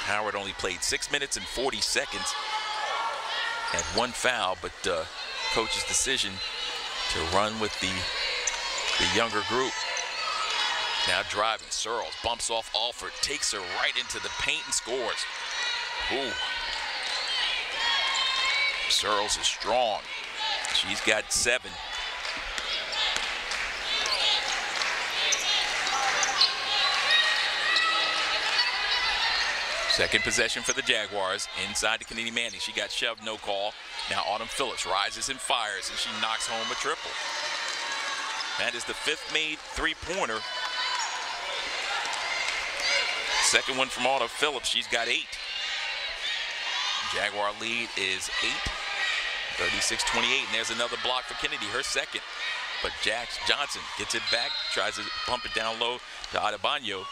Howard only played six minutes and 40 seconds. Had one foul, but uh, coach's decision to run with the, the younger group. Now driving, Searles bumps off Alford, takes her right into the paint and scores. Ooh. Searles is strong. She's got seven. Second possession for the Jaguars inside to Kennedy Manning. She got shoved, no call. Now Autumn Phillips rises and fires, and she knocks home a triple. That is the fifth made three-pointer. Second one from Autumn Phillips. She's got eight. Jaguar lead is eight, 36-28, and there's another block for Kennedy, her second. But Jax Johnson gets it back, tries to pump it down low to Adebanyo.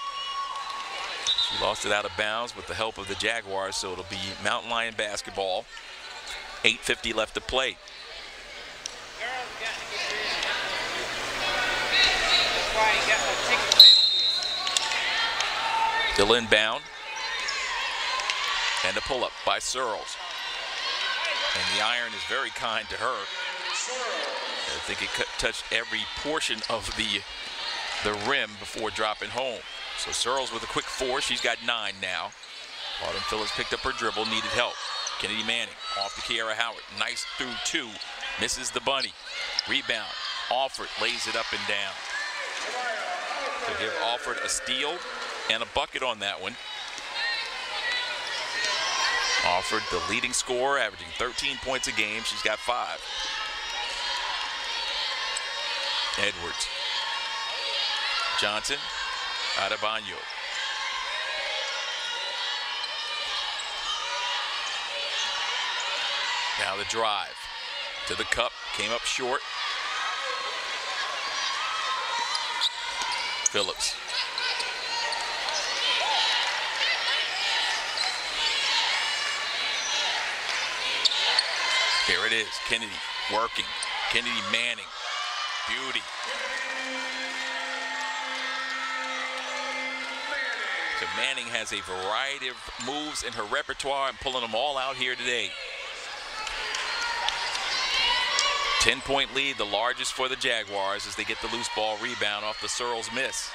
Lost it out of bounds with the help of the Jaguars, so it'll be Mountain Lion basketball. 8.50 left to play. Still inbound. And a pull-up by Searles. And the iron is very kind to her. I think it touched every portion of the, the rim before dropping home. So Searles with a quick four. She's got nine now. Autumn Phillips picked up her dribble, needed help. Kennedy Manning off to Kiera Howard. Nice through two. Misses the bunny. Rebound. Alford lays it up and down. To give Alford a steal and a bucket on that one. Alford, the leading scorer, averaging 13 points a game. She's got five. Edwards. Johnson Adebanyo. Now the drive to the cup, came up short. Phillips. Here it is, Kennedy working. Kennedy Manning, beauty. Manning has a variety of moves in her repertoire and pulling them all out here today. 10 point lead, the largest for the Jaguars as they get the loose ball rebound off the Searles miss.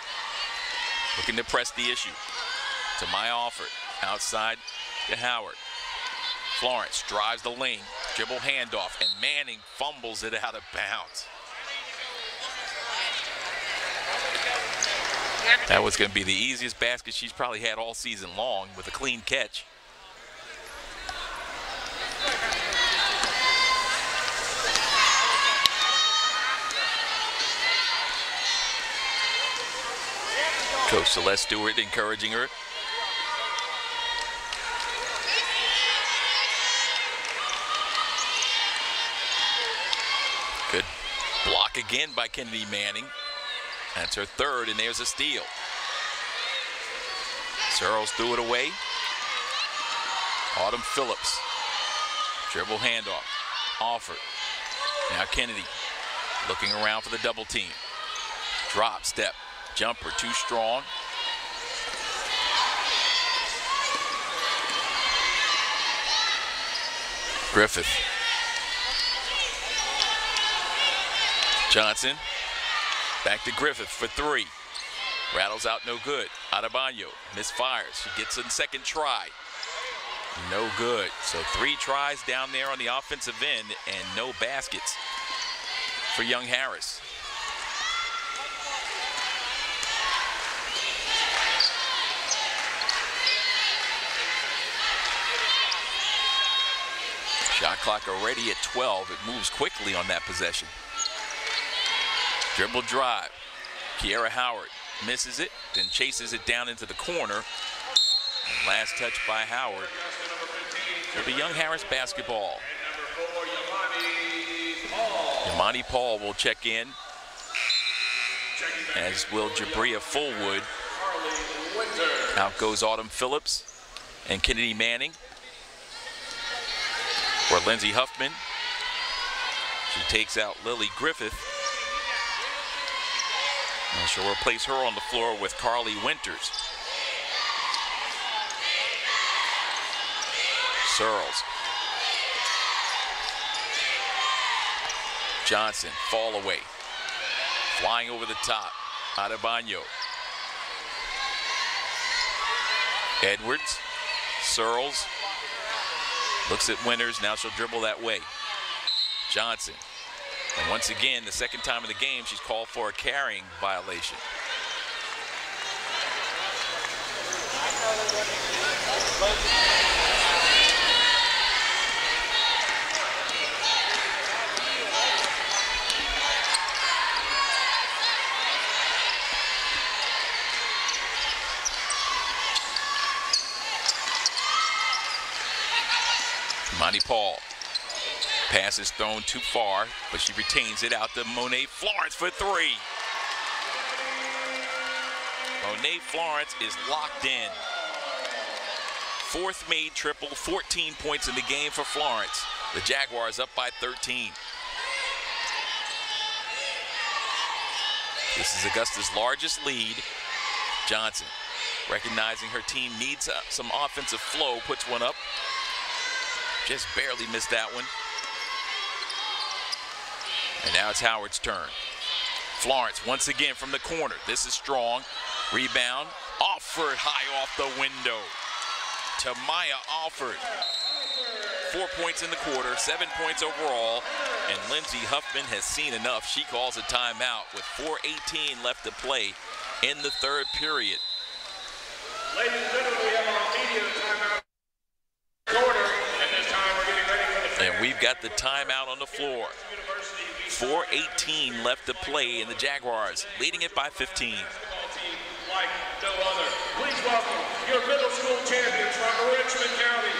Looking to press the issue Tamaya Alford. Outside to Howard. Florence drives the lane, dribble handoff, and Manning fumbles it out of bounds. That was going to be the easiest basket she's probably had all season long with a clean catch. Coach Celeste Stewart encouraging her. Good block again by Kennedy Manning. That's her third, and there's a steal. Searles threw it away. Autumn Phillips. Dribble handoff. Alford. Now Kennedy looking around for the double team. Drop, step, jumper, too strong. Griffith. Johnson Back to Griffith for three. Rattles out no good. Adebanyo misfires. She gets in second try. No good. So three tries down there on the offensive end and no baskets for young Harris. Shot clock already at 12. It moves quickly on that possession. Dribble drive. Kiera Howard misses it, then chases it down into the corner. Last touch by Howard. It'll be Young Harris basketball. Yamani Paul will check in, as will Jabria Fullwood. Out goes Autumn Phillips and Kennedy Manning. For Lindsey Huffman, she takes out Lily Griffith. And she'll replace her on the floor with Carly Winters. Searles. Johnson, fall away. Flying over the top. Adebanyo. Edwards. Searles. Looks at Winters. Now she'll dribble that way. Johnson. And once again, the second time in the game, she's called for a carrying violation. Monty Paul. Pass is thrown too far, but she retains it out to Monet Florence for three. Monet Florence is locked in. Fourth made triple, 14 points in the game for Florence. The Jaguars up by 13. This is Augusta's largest lead. Johnson, recognizing her team needs uh, some offensive flow, puts one up. Just barely missed that one. And now it's Howard's turn. Florence once again from the corner. This is strong. Rebound. Alford high off the window. To Tamaya Alford. Four points in the quarter, seven points overall. And Lindsey Huffman has seen enough. She calls a timeout with 4.18 left to play in the third period. Ladies and gentlemen, we have our media timeout quarter, and this time we're getting ready for the And we've got the timeout on the floor. 4.18 left to play, and the Jaguars leading it by 15. like no other. Please welcome your middle school champions from Richmond County,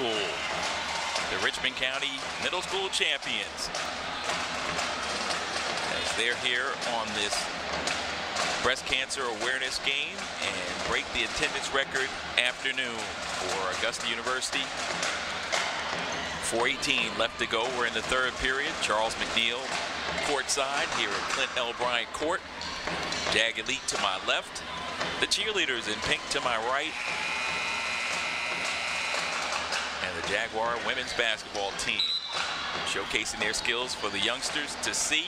School, the Richmond County Middle School champions. As they're here on this breast cancer awareness game and break the attendance record afternoon for Augusta University. 418 left to go. We're in the third period. Charles McNeil courtside here at Clint L. Bryant Court. Jag Elite to my left. The cheerleaders in pink to my right. And the Jaguar women's basketball team showcasing their skills for the youngsters to see.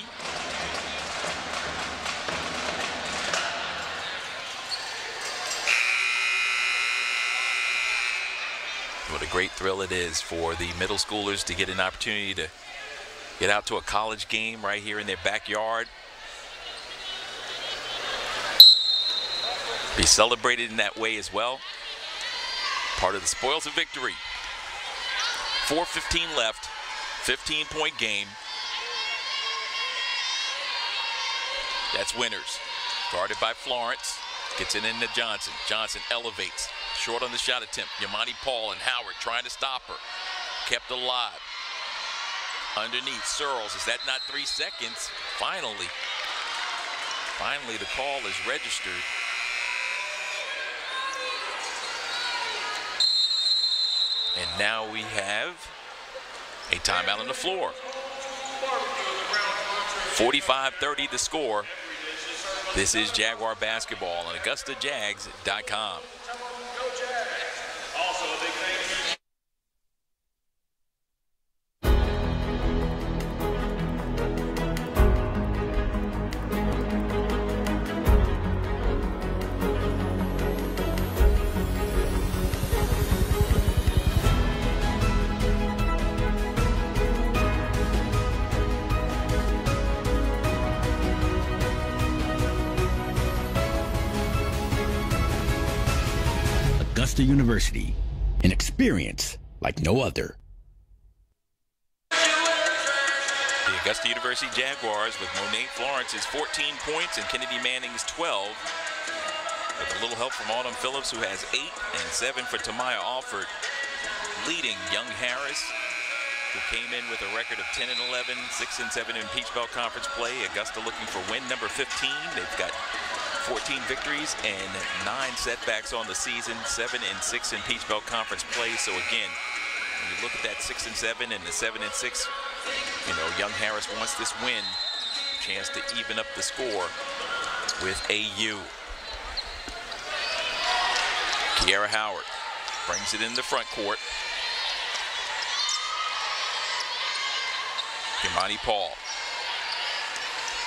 What a great thrill it is for the middle schoolers to get an opportunity to get out to a college game right here in their backyard. Be celebrated in that way as well. Part of the spoils of victory. 4.15 left, 15 point game. That's Winters. Guarded by Florence. Gets it into Johnson. Johnson elevates. Short on the shot attempt. Yamani Paul and Howard trying to stop her. Kept alive. Underneath, Searles. Is that not three seconds? Finally. Finally, the call is registered. And now we have a timeout on the floor. 45-30 the score. This is Jaguar basketball on AugustaJags.com. Augusta University, an experience like no other. The Augusta University Jaguars with Monet Florence's 14 points and Kennedy Manning's 12. With a little help from Autumn Phillips, who has 8 and 7 for Tamaya Alford, leading Young Harris, who came in with a record of 10 and 11, 6 and 7 in Peach Belt Conference play. Augusta looking for win number 15. They've got 14 victories and 9 setbacks on the season, 7 and 6 in Peach Belt Conference play. So again, when you look at that 6 and 7 and the 7 and 6, you know, Young Harris wants this win, chance to even up the score with AU. Kiera Howard brings it in the front court. Kimani Paul.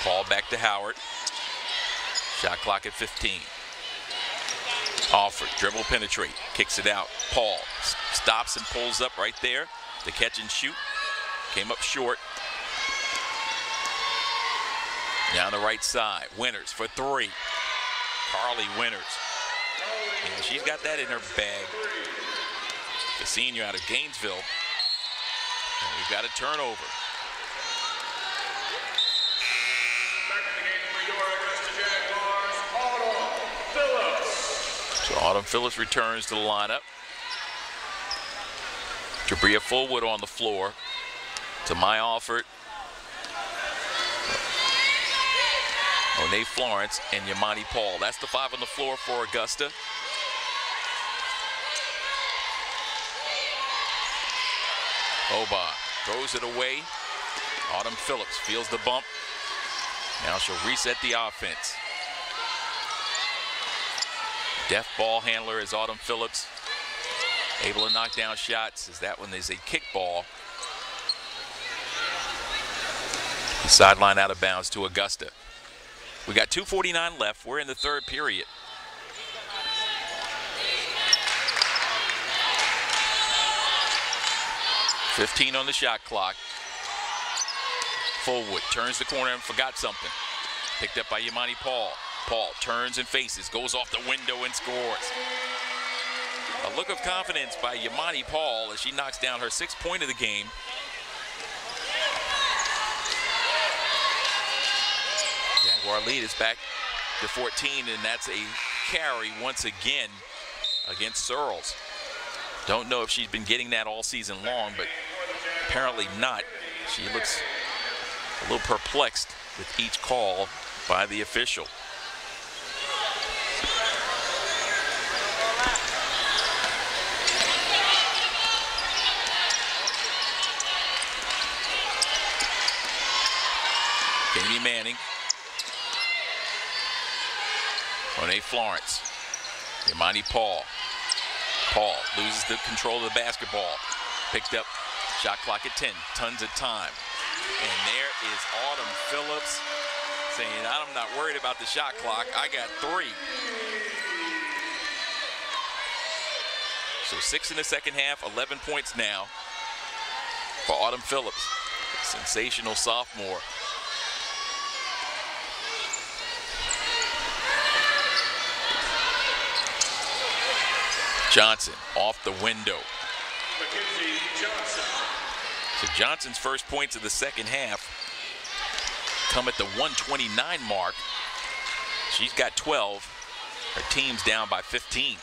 Paul back to Howard. Shot clock at 15. Alford, dribble penetrate, kicks it out. Paul stops and pulls up right there. The catch and shoot. Came up short. Down the right side. Winters for three. Carly Winters. Yeah, she's got that in her bag. The senior out of Gainesville. And we've got a turnover. So Autumn Phillips returns to the lineup. Jabria Fullwood on the floor. Tamaya Alford. Monet Florence and Yamani Paul. That's the five on the floor for Augusta. Oba throws it away. Autumn Phillips feels the bump. Now she'll reset the offense. Deft ball handler is Autumn Phillips. Able to knock down shots as that one is a kick ball. Sideline out of bounds to Augusta. We got 2.49 left. We're in the third period. Fifteen on the shot clock. Fullwood turns the corner and forgot something. Picked up by Yamani Paul. Paul turns and faces, goes off the window and scores. A look of confidence by Yamani Paul as she knocks down her sixth point of the game. Jaguar lead is back to 14, and that's a carry once again against Searles. Don't know if she's been getting that all season long, but apparently not. She looks a little perplexed with each call by the official. Jamie Manning. Monet Florence. Imani Paul. Paul loses the control of the basketball. Picked up shot clock at 10. Tons of time. And there is Autumn Phillips saying, I'm not worried about the shot clock. I got three. So six in the second half, 11 points now for Autumn Phillips. Sensational sophomore. Johnson off the window. So Johnson's first points of the second half come at the 129 mark. She's got 12. Her team's down by 15.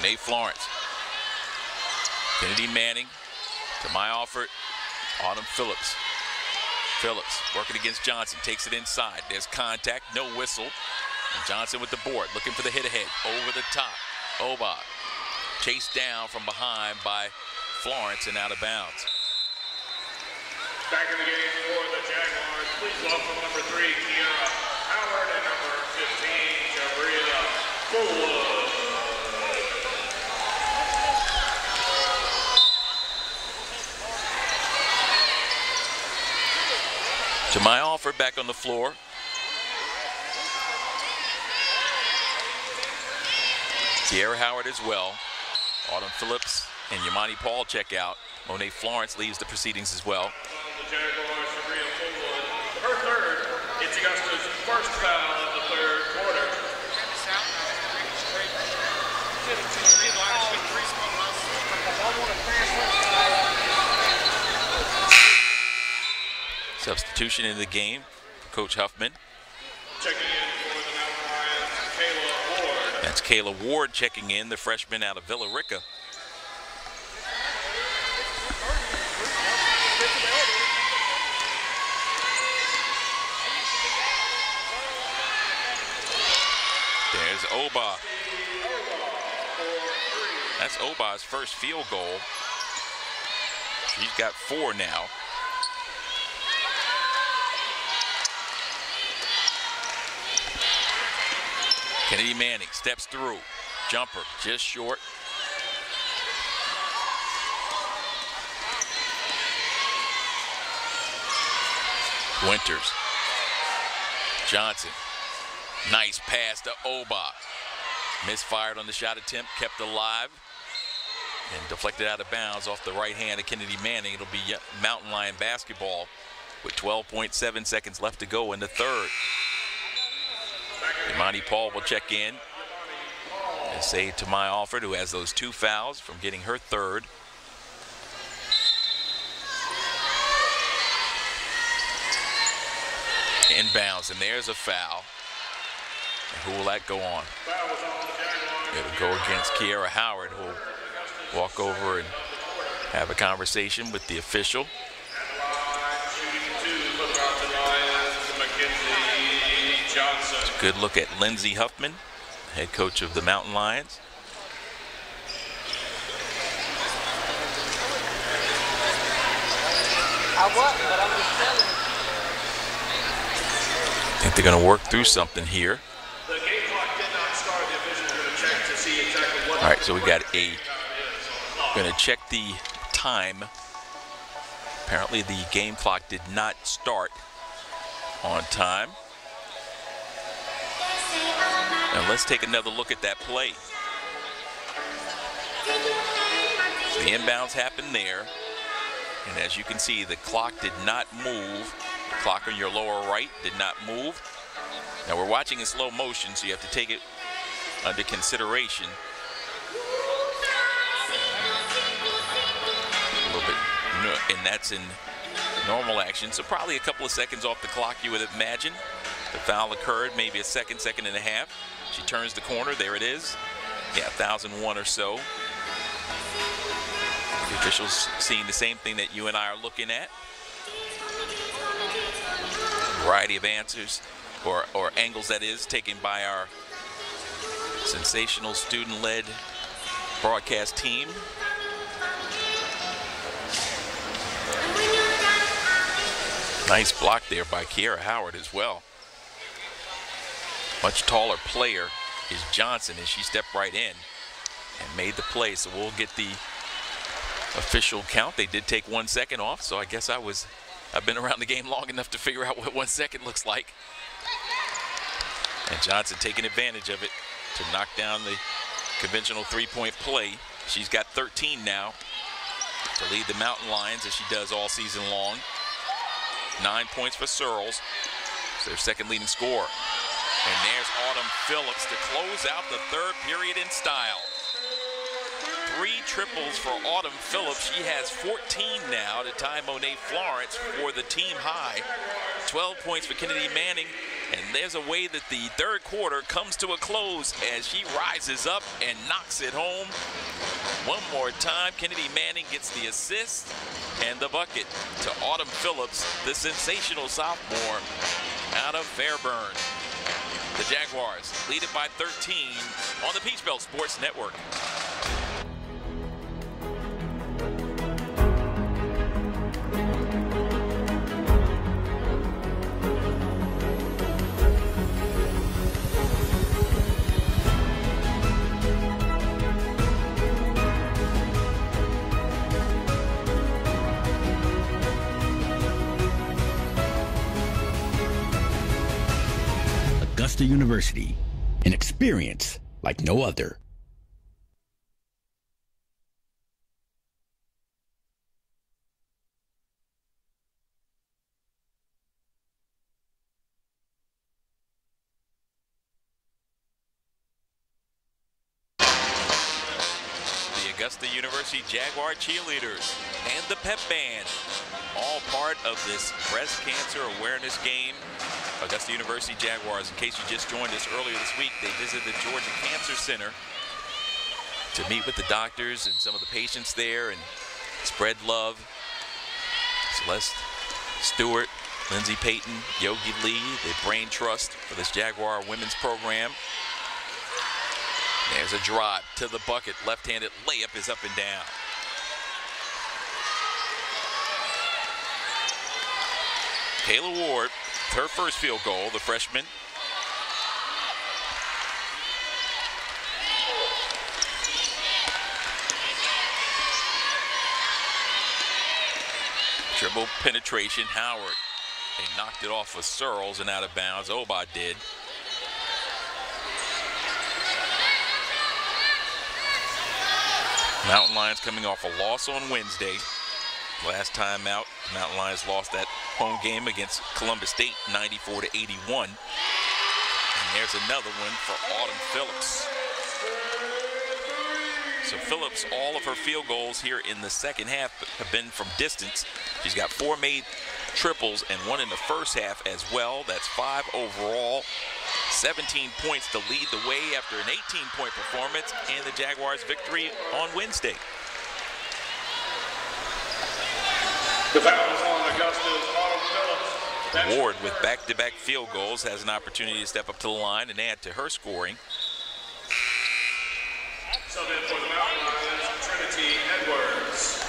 Nate Florence. Kennedy Manning Tamaya Alford. Autumn Phillips. Phillips working against Johnson. Takes it inside. There's contact. No whistle. Johnson with the board. Looking for the hit ahead. Over the top. Oba. Chased down from behind by Florence and out of bounds. Back in the game for the Jaguars, please welcome number three, Kiera Howard, and number 15, Jabria Fullwood. Jemai Alford back on the floor. Kiera Howard as well. Autumn Phillips and Yamani Paul check out. Monet Florence leaves the proceedings as well. Her third, it's Augusta's first foul of the third quarter. Substitution in the game, Coach Huffman. Checking that's Kayla Ward checking in, the freshman out of Villa Rica. There's Oba. That's Oba's first field goal. She's got four now. Kennedy Manning steps through. Jumper just short. Winters. Johnson. Nice pass to Oba. Misfired on the shot attempt, kept alive, and deflected out of bounds off the right hand of Kennedy Manning. It'll be Mountain Lion basketball with 12.7 seconds left to go in the third. Imani Paul will check in and say Tamaya Alford, who has those two fouls from getting her third. Inbounds, and there's a foul. And who will that go on? It'll go against Kiera Howard, who will walk over and have a conversation with the official. Good look at Lindsey Huffman, head coach of the Mountain Lions. I was, but I'm just telling. think they're going to work through something here. All right, so we got a. Going to check the time. Apparently, the game clock did not start on time. And let's take another look at that play. The inbounds happened there. And as you can see, the clock did not move. The clock on your lower right did not move. Now we're watching in slow motion, so you have to take it under consideration. A little bit, and that's in normal action. So probably a couple of seconds off the clock, you would imagine. The foul occurred, maybe a second, second and a half. She turns the corner, there it is. Yeah, 1,001 or so. The officials seeing the same thing that you and I are looking at. Variety of answers, or, or angles that is, taken by our sensational student-led broadcast team. Nice block there by Kiera Howard as well. Much taller player is Johnson and she stepped right in and made the play. So we'll get the official count. They did take one second off, so I guess I was, I've been around the game long enough to figure out what one second looks like. And Johnson taking advantage of it to knock down the conventional three-point play. She's got 13 now to lead the Mountain Lions as she does all season long. Nine points for Searles, their second leading scorer. And there's Autumn Phillips to close out the third period in style. Three triples for Autumn Phillips. She has 14 now to tie Monet Florence for the team high. 12 points for Kennedy Manning. And there's a way that the third quarter comes to a close as she rises up and knocks it home. One more time, Kennedy Manning gets the assist and the bucket to Autumn Phillips, the sensational sophomore out of Fairburn. The Jaguars lead it by 13 on the Peach Belt Sports Network. Augusta University, an experience like no other. The Augusta University Jaguar cheerleaders, and the pep band. All part of this breast cancer awareness game. Augusta University Jaguars, in case you just joined us earlier this week, they visited the Georgia Cancer Center to meet with the doctors and some of the patients there and spread love. Celeste Stewart, Lindsey Payton, Yogi Lee, the brain trust for this Jaguar women's program. There's a drive to the bucket. Left-handed layup is up and down. Kayla Ward, her first field goal, the freshman. Dribble penetration, Howard. They knocked it off of Searles and out of bounds. Obad did. Mountain Lions coming off a loss on Wednesday. Last time out, Mountain Lions lost that home game against Columbus State 94 to 81. And there's another one for Autumn Phillips. So Phillips, all of her field goals here in the second half have been from distance. She's got four made triples and one in the first half as well. That's five overall. 17 points to lead the way after an 18-point performance and the Jaguars' victory on Wednesday. The foul is on Augusta's Autumn Phillips. Ward with back-to-back field goals has an opportunity to step up to the line and add to her scoring. So then for the Mountain Lions, Trinity Edwards.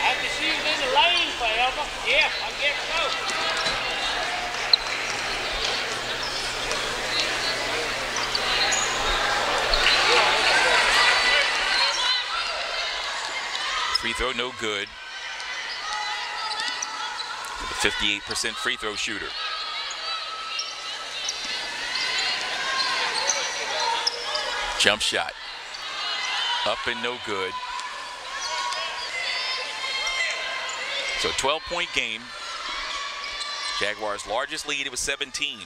After she was in the lane forever, yeah, I guess so. Free throw no good. For the 58% free throw shooter. Jump shot. Up and no good. So 12 point game. Jaguars largest lead, it was 17.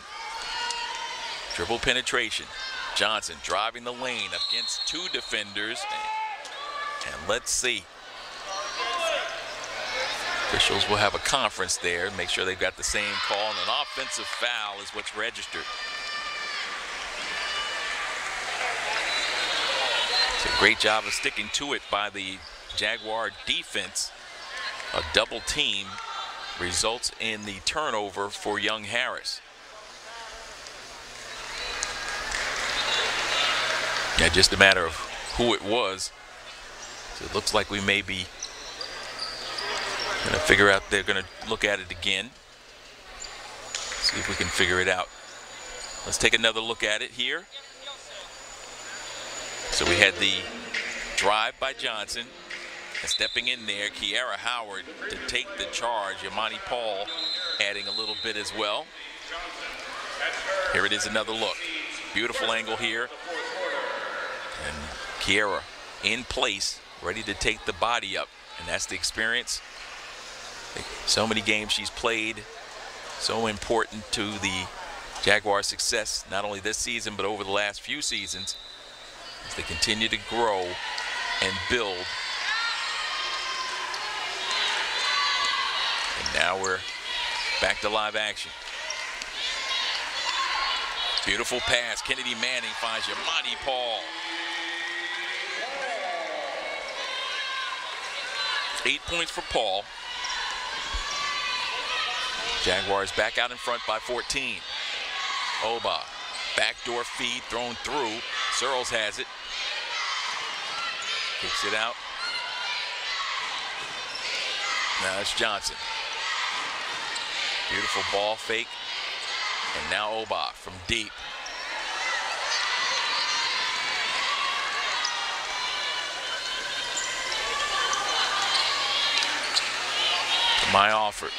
Dribble penetration. Johnson driving the lane against two defenders. And let's see. Officials will have a conference there, make sure they've got the same call, and an offensive foul is what's registered. It's a great job of sticking to it by the Jaguar defense. A double team results in the turnover for Young Harris. Yeah, just a matter of who it was. So it looks like we may be going to figure out, they're going to look at it again. See if we can figure it out. Let's take another look at it here. So we had the drive by Johnson. Stepping in there, Kiara Howard to take the charge. Yamani Paul adding a little bit as well. Here it is another look. Beautiful angle here. And Kiara in place, ready to take the body up. And that's the experience. So many games she's played. So important to the Jaguars' success, not only this season, but over the last few seasons as they continue to grow and build. And now we're back to live action. Beautiful pass. Kennedy Manning finds Yamani Paul. Eight points for Paul. Jaguars back out in front by 14. Oba, backdoor feed thrown through. Searles has it. Kicks it out. Now it's Johnson. Beautiful ball fake. And now Oba from deep. My offer.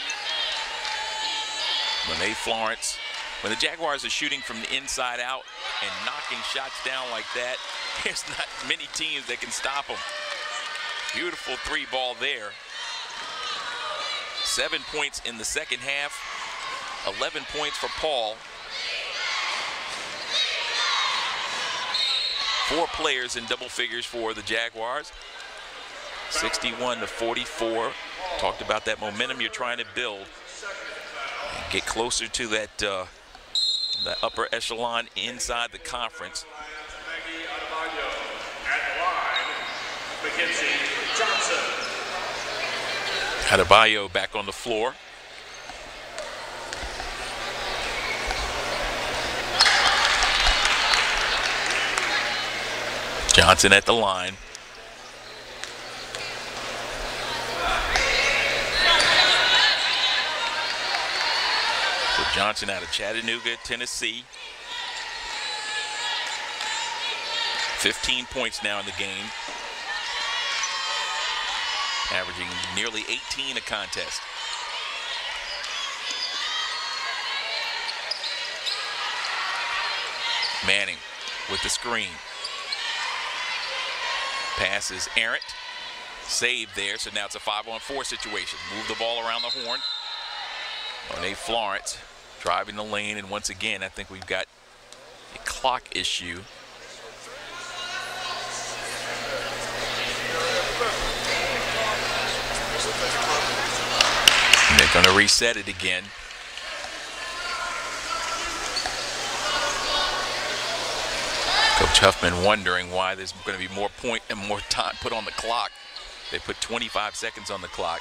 Lene Florence. When the Jaguars are shooting from the inside out and knocking shots down like that, there's not many teams that can stop them. Beautiful three ball there. Seven points in the second half. 11 points for Paul. four players in double figures for the Jaguars. 61 to 44. Talked about that momentum you're trying to build. Get closer to that uh, the upper echelon inside the conference. Adebayo back on the floor. Johnson at the line. Johnson out of Chattanooga, Tennessee. 15 points now in the game. Averaging nearly 18 a contest. Manning with the screen. Passes errant. Saved there, so now it's a 5 on 4 situation. Move the ball around the horn. Monet Florence driving the lane, and once again, I think we've got a clock issue. And they're going to reset it again. Coach Huffman wondering why there's going to be more point and more time put on the clock. They put 25 seconds on the clock.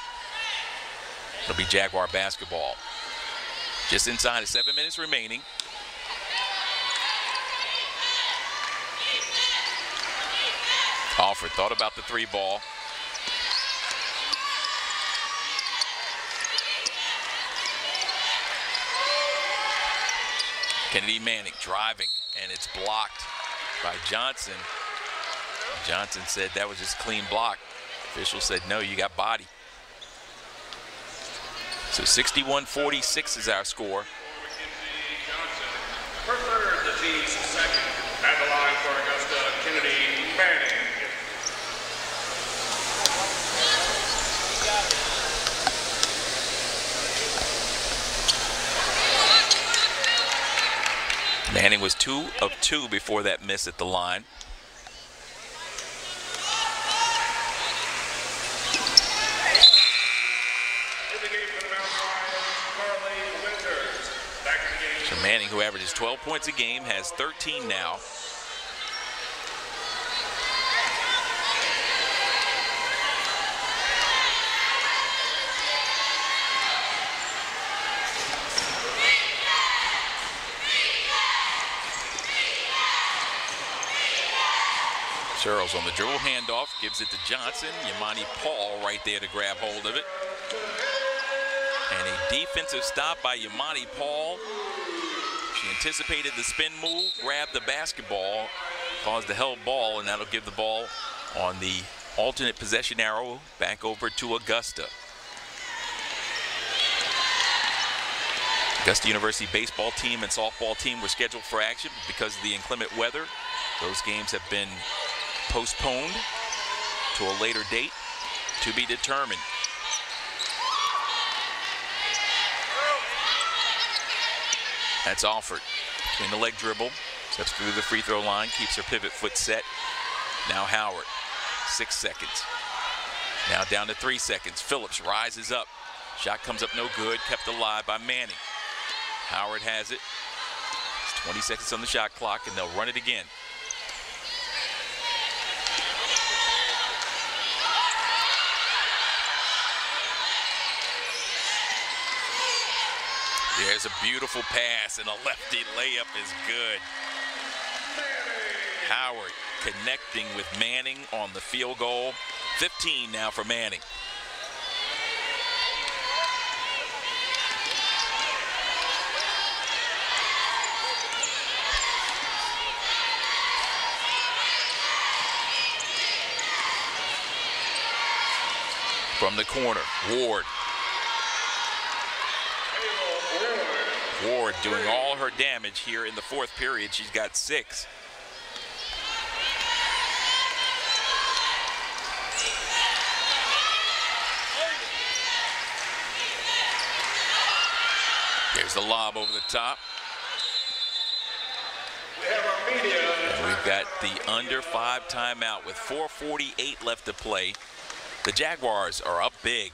It'll be Jaguar basketball. Just inside of seven minutes remaining. Alford thought about the three ball. Kennedy Manning driving, and it's blocked by Johnson. Johnson said that was just clean block. Official said, no, you got body. So 61-46 is our score. Mackenzie Johnson. Her third, the team's second. At the line for Augusta, Kennedy Manning. Manning was two of two before that miss at the line. In the game for the Mount Lions, Carly Winters. Back in the game. So Manning, who averages 12 points a game, has 13 now. Searles on the dribble handoff, gives it to Johnson. Yamani Paul right there to grab hold of it. And a defensive stop by Yamani Paul. Anticipated the spin move, grabbed the basketball, caused the held ball, and that'll give the ball on the alternate possession arrow back over to Augusta. Augusta University baseball team and softball team were scheduled for action because of the inclement weather. Those games have been postponed to a later date to be determined. That's Alford. Between the leg dribble, steps through the free throw line, keeps her pivot foot set. Now Howard, six seconds. Now down to three seconds. Phillips rises up. Shot comes up no good, kept alive by Manning. Howard has it. It's 20 seconds on the shot clock, and they'll run it again. There's a beautiful pass, and a lefty layup is good. Howard connecting with Manning on the field goal. 15 now for Manning. From the corner, Ward. Ward doing all her damage here in the fourth period. She's got six. There's the lob over the top. And We've got the under five timeout with 4.48 left to play. The Jaguars are up big.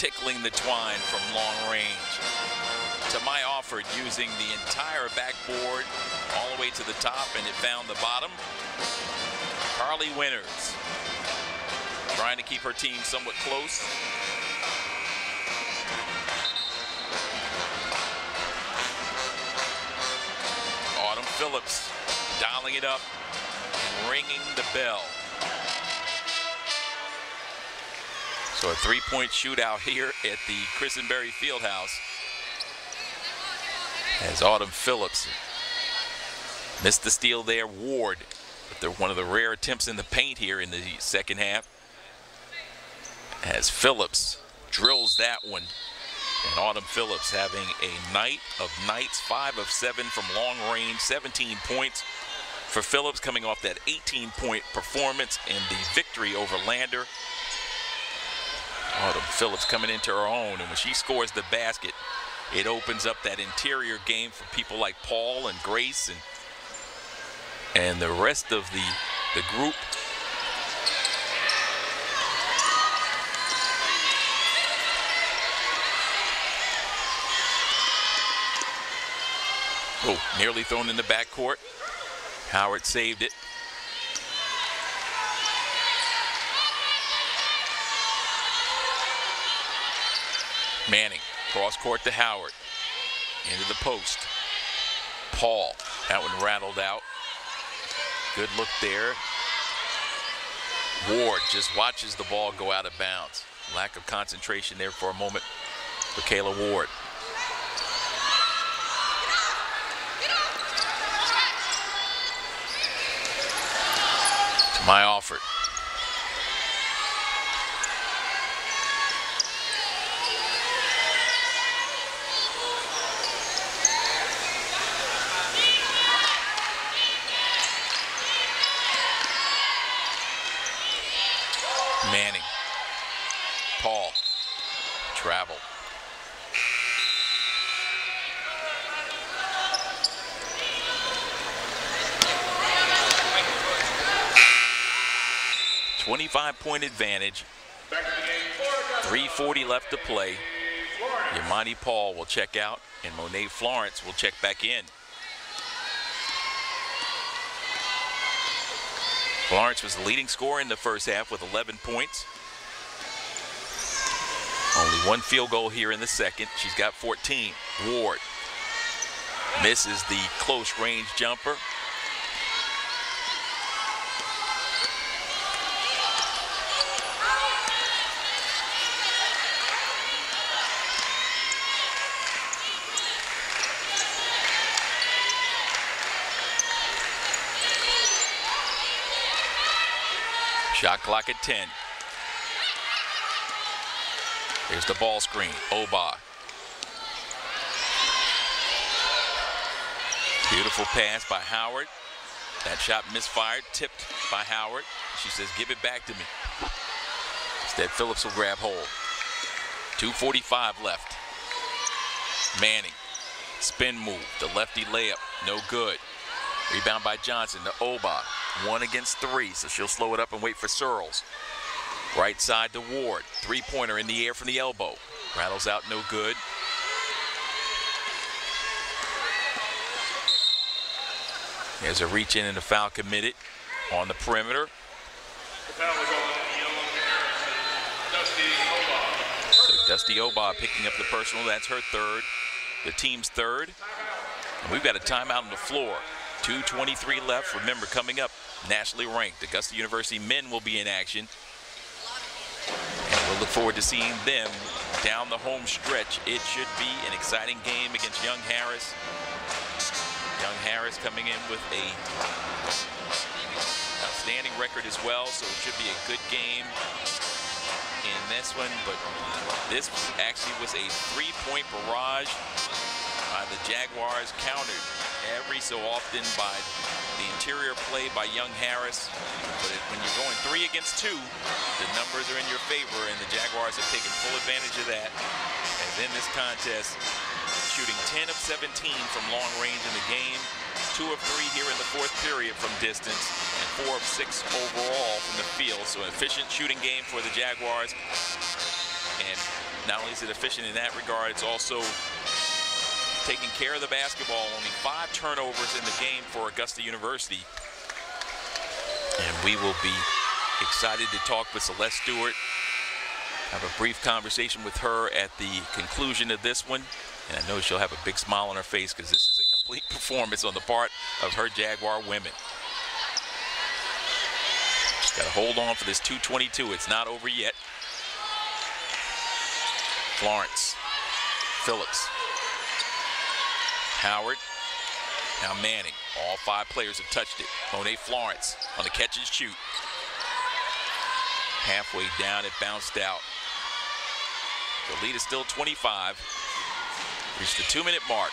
Tickling the twine from long range. Tamaya Alford, using the entire backboard all the way to the top, and it found the bottom. Carly Winters trying to keep her team somewhat close. Autumn Phillips dialing it up ringing the bell. So a three-point shootout here at the Christenberry Fieldhouse. As Autumn Phillips missed the steal there, Ward, but they're one of the rare attempts in the paint here in the second half. As Phillips drills that one, and Autumn Phillips having a night of nights, five of seven from long range, 17 points for Phillips coming off that 18-point performance in the victory over Lander. Oh, Autumn Phillips coming into her own, and when she scores the basket, it opens up that interior game for people like Paul and Grace and and the rest of the the group. Oh, nearly thrown in the backcourt. Howard saved it. Manning, cross court to Howard. Into the post. Paul, that one rattled out. Good look there. Ward just watches the ball go out of bounds. Lack of concentration there for a moment for Kayla Ward. Tamaya Alford. Manning. Paul. Travel. Twenty-five point advantage. 340 left to play. Yamani Paul will check out and Monet Florence will check back in. Florence was the leading scorer in the first half with 11 points. Only one field goal here in the second. She's got 14. Ward misses the close range jumper. Shot clock at 10. Here's the ball screen. Oba. Beautiful pass by Howard. That shot misfired, tipped by Howard. She says, give it back to me. Instead, Phillips will grab hold. 2.45 left. Manning. Spin move. The lefty layup. No good. Rebound by Johnson to Oba. One against three, so she'll slow it up and wait for Searles. Right side to Ward. Three-pointer in the air from the elbow. Rattles out no good. There's a reach in and a foul committed on the perimeter. So Dusty Oba picking up the personal. That's her third, the team's third. And we've got a timeout on the floor. 2.23 left. Remember, coming up, nationally ranked. Augusta University men will be in action. And we'll look forward to seeing them down the home stretch. It should be an exciting game against Young Harris. Young Harris coming in with a outstanding record as well, so it should be a good game in this one. But this actually was a three-point barrage by the Jaguars, countered every so often by the interior play by Young Harris. But when you're going three against two, the numbers are in your favor, and the Jaguars have taken full advantage of that. And then this contest, shooting 10 of 17 from long range in the game, two of three here in the fourth period from distance, and four of six overall from the field. So an efficient shooting game for the Jaguars. And not only is it efficient in that regard, it's also taking care of the basketball. Only five turnovers in the game for Augusta University. And we will be excited to talk with Celeste Stewart. Have a brief conversation with her at the conclusion of this one. And I know she'll have a big smile on her face because this is a complete performance on the part of her Jaguar women. Got to hold on for this 222. It's not over yet. Florence, Phillips, Howard, now Manning. All five players have touched it. Monet Florence on the catch and shoot. Halfway down, it bounced out. The lead is still 25. Reached the two-minute mark.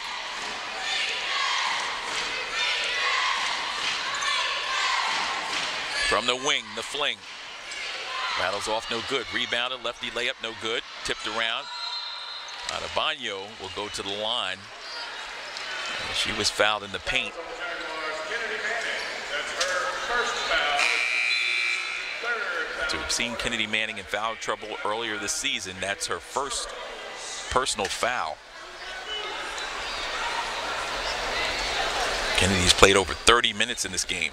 From the wing, the fling. Rattles off, no good. Rebounded, lefty layup, no good. Tipped around. Adebayo will go to the line. She was fouled in the paint. So we've seen Kennedy Manning in foul trouble earlier this season. That's her first personal foul. Kennedy's played over 30 minutes in this game.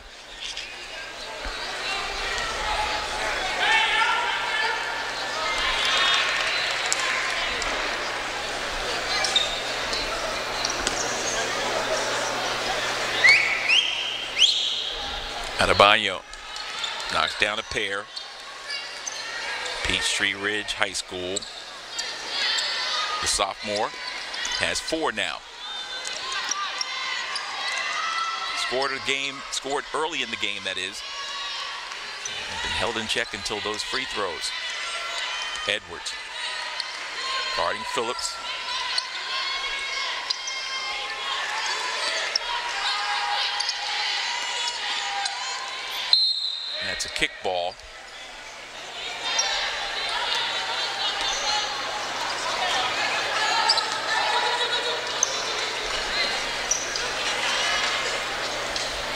Adebayo knocks down a pair. Peachtree Ridge High School. The sophomore has four now. Scored a game, scored early in the game, that is. Been held in check until those free throws. Edwards guarding Phillips. That's a kickball.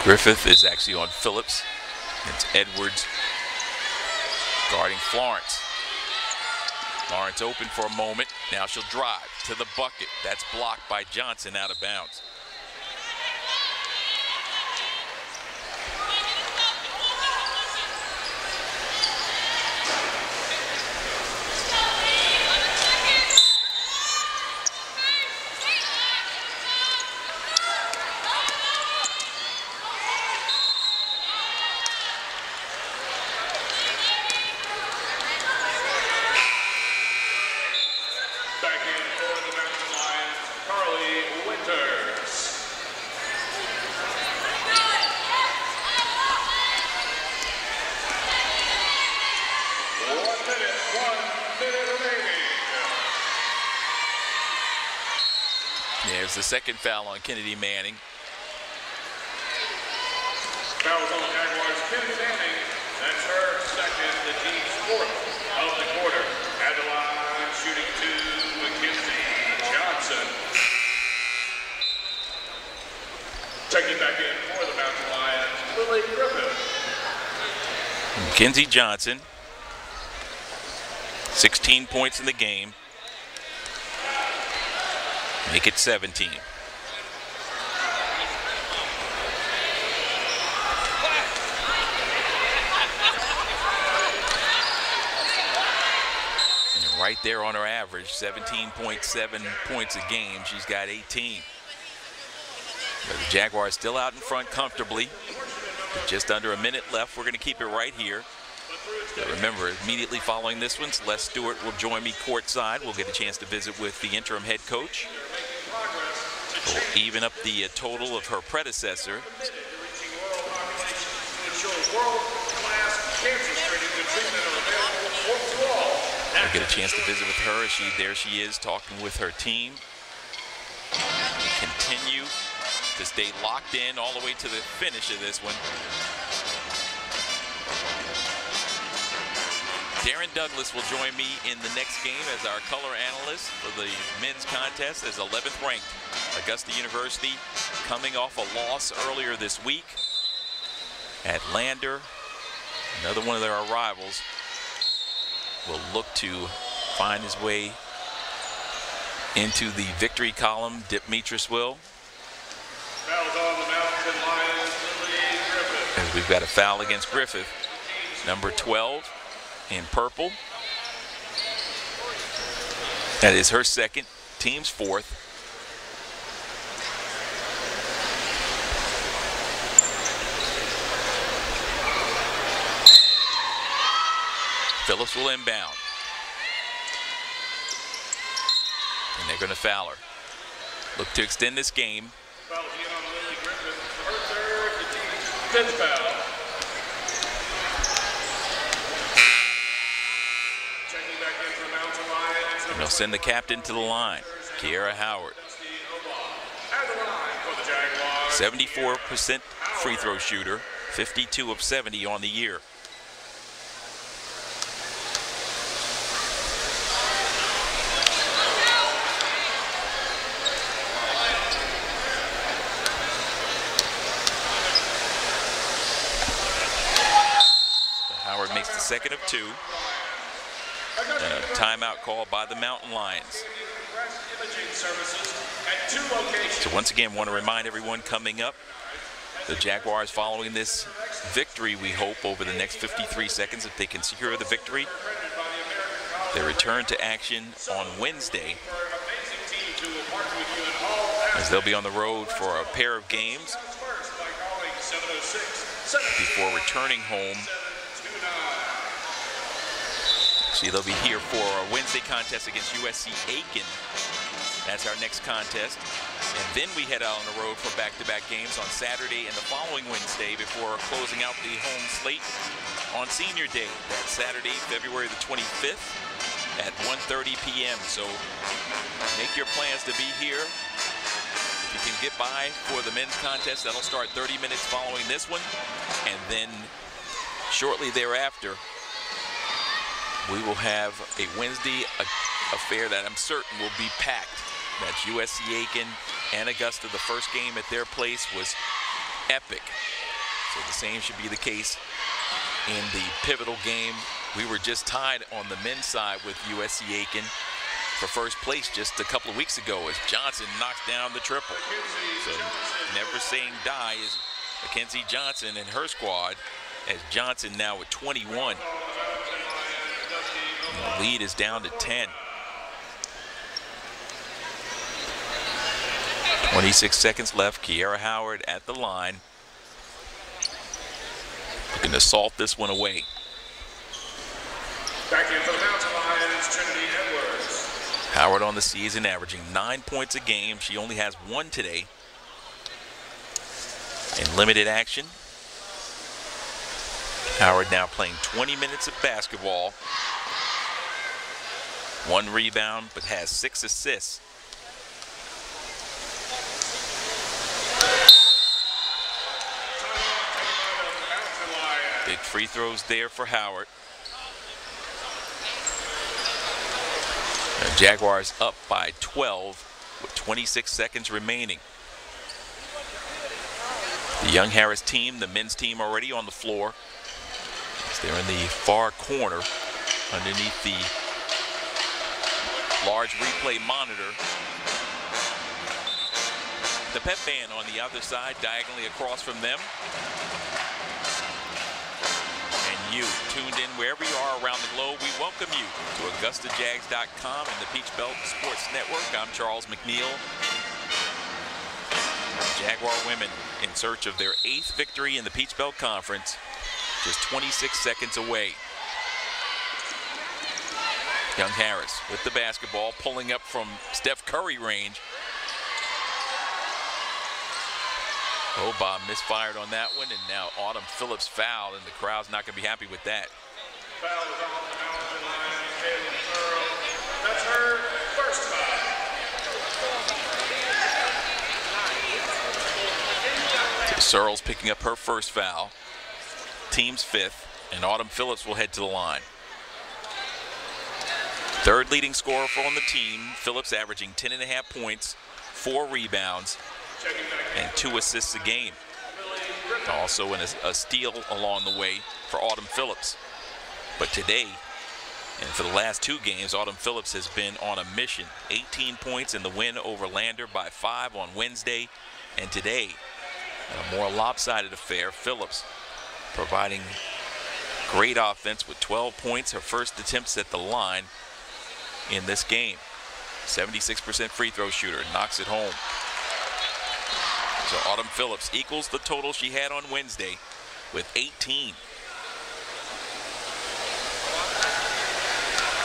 Griffith is actually on Phillips. It's Edwards guarding Florence. Florence open for a moment. Now she'll drive to the bucket. That's blocked by Johnson out of bounds. Back in for the Mountain Lions, Carly Winters. One minute, one minute remaining. There's the second foul on Kennedy Manning. Fouls on the Jaguars, Kennedy Manning. That's her second, the team's fourth of the quarter. At the line, shooting two, Mackenzie Johnson. Checking back in for the Mountain Lions, Lily Griffith. Mackenzie Johnson, 16 points in the game. Make it 17. And right there on her average, 17.7 points a game. She's got 18. But the Jaguars still out in front comfortably. Just under a minute left. We're going to keep it right here. Remember, immediately following this one, Celeste Stewart will join me courtside. We'll get a chance to visit with the interim head coach. We'll even up the uh, total of her predecessor. We'll get a chance to visit with her as she there she is talking with her team. Continue to stay locked in all the way to the finish of this one. Darren Douglas will join me in the next game as our color analyst for the men's contest as 11th ranked Augusta University coming off a loss earlier this week at Lander. Another one of their rivals will look to find his way into the victory column. Demetris will. As we've got a foul against Griffith, number 12 in purple. That is her second, team's fourth. Phillips will inbound. And they're going to foul her. Look to extend this game. Foul. Checking back in for the Mountain Lions. And they'll send the captain to the line, Kiera Howard. At the line for the Jaguars. 74% free throw shooter, 52 of 70 on the year. Howard makes the second of two. A timeout call by the Mountain Lions. So once again, want to remind everyone coming up, the Jaguars following this victory, we hope, over the next 53 seconds, if they can secure the victory, they return to action on Wednesday as they'll be on the road for a pair of games first by calling 706 before returning home. They'll be here for a Wednesday contest against USC Aiken. That's our next contest. And then we head out on the road for back-to-back games on Saturday and the following Wednesday before closing out the home slate on Senior Day. That's Saturday, February the 25th at 1.30 p.m. So make your plans to be here. If you can get by for the men's contest, that'll start 30 minutes following this one. And then shortly thereafter, we will have a Wednesday affair that I'm certain will be packed. That's USC Aiken and Augusta. The first game at their place was epic. So the same should be the case in the pivotal game. We were just tied on the men's side with USC Aiken for first place just a couple of weeks ago as Johnson knocks down the triple. So never saying die is Mackenzie Johnson and her squad as Johnson now with 21. The lead is down to 10. 26 seconds left. Kiera Howard at the line. Looking to salt this one away. Back in for the Mountain Lions, Trinity Edwards. Howard on the season averaging nine points a game. She only has one today. In limited action. Howard now playing 20 minutes of basketball. One rebound, but has six assists. Big free throws there for Howard. And Jaguars up by 12 with 26 seconds remaining. The Young Harris team, the men's team already on the floor. They're in the far corner underneath the large replay monitor. The pep band on the other side, diagonally across from them. And you, tuned in wherever you are around the globe, we welcome you to AugustaJags.com and the Peach Belt Sports Network. I'm Charles McNeil. Jaguar women in search of their eighth victory in the Peach Belt Conference, just 26 seconds away. Young Harris with the basketball, pulling up from Steph Curry range. Oh, Oba misfired on that one, and now Autumn Phillips fouled, and the crowd's not going to be happy with that. Searles picking up her first foul. Team's fifth, and Autumn Phillips will head to the line. Third leading scorer on the team, Phillips averaging 10 and a half points, four rebounds, and two assists a game. Also in a, a steal along the way for Autumn Phillips. But today, and for the last two games, Autumn Phillips has been on a mission. 18 points in the win over Lander by five on Wednesday. And today, a more lopsided affair, Phillips providing great offense with 12 points, her first attempts at the line in this game. 76% free throw shooter, knocks it home. So Autumn Phillips equals the total she had on Wednesday with 18.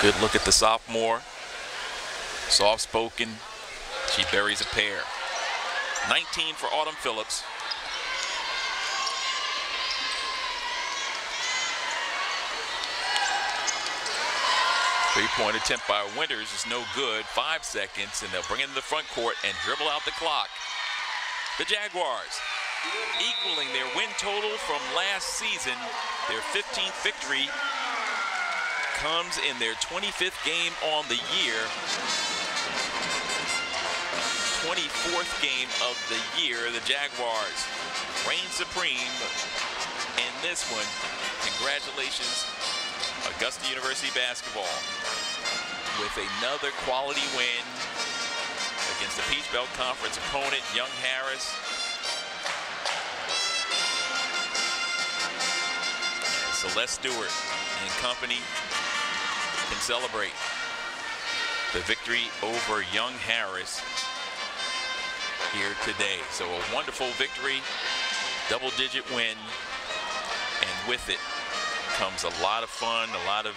Good look at the sophomore. Soft spoken. She buries a pair. 19 for Autumn Phillips. Three-point attempt by Winters is no good. Five seconds, and they'll bring it in the front court and dribble out the clock. The Jaguars equaling their win total from last season. Their 15th victory comes in their 25th game on the year. 24th game of the year. The Jaguars reign supreme in this one. Congratulations, Augusta University basketball with another quality win against the Peach Belt Conference opponent, Young Harris. Celeste Stewart and company can celebrate the victory over Young Harris here today. So a wonderful victory, double-digit win, and with it comes a lot of fun, a lot of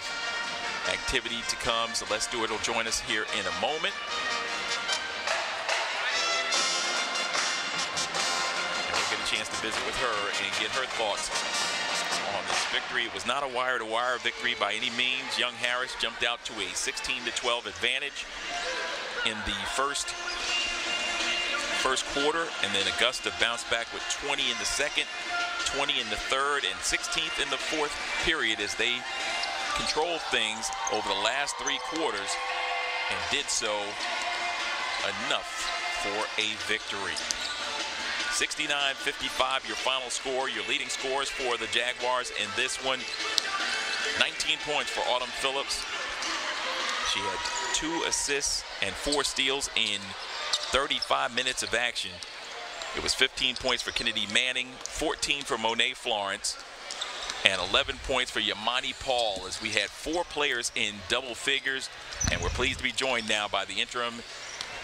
activity to come. Celeste Stewart will join us here in a moment. And we'll get a chance to visit with her and get her thoughts on this victory. It was not a wire-to-wire -wire victory by any means. Young Harris jumped out to a 16-12 advantage in the first first quarter, and then Augusta bounced back with 20 in the second, 20 in the third, and 16th in the fourth period as they controlled things over the last three quarters and did so enough for a victory. 69-55 your final score, your leading scores for the Jaguars in this one. 19 points for Autumn Phillips. She had two assists and four steals in 35 minutes of action. It was 15 points for Kennedy Manning, 14 for Monet Florence, and 11 points for Yamani Paul as we had four players in double figures. And we're pleased to be joined now by the interim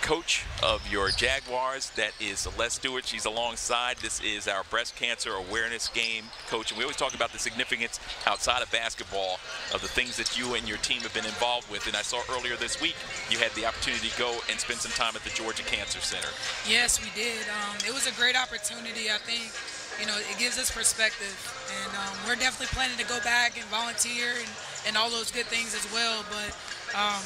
coach of your Jaguars. That is Celeste Stewart. She's alongside. This is our breast cancer awareness game, coach. And we always talk about the significance outside of basketball of the things that you and your team have been involved with. And I saw earlier this week you had the opportunity to go and spend some time at the Georgia Cancer Center. Yes, we did. Um, it was a great opportunity. I think you know, it gives us perspective. And um, we're definitely planning to go back and volunteer and, and all those good things as well. But um,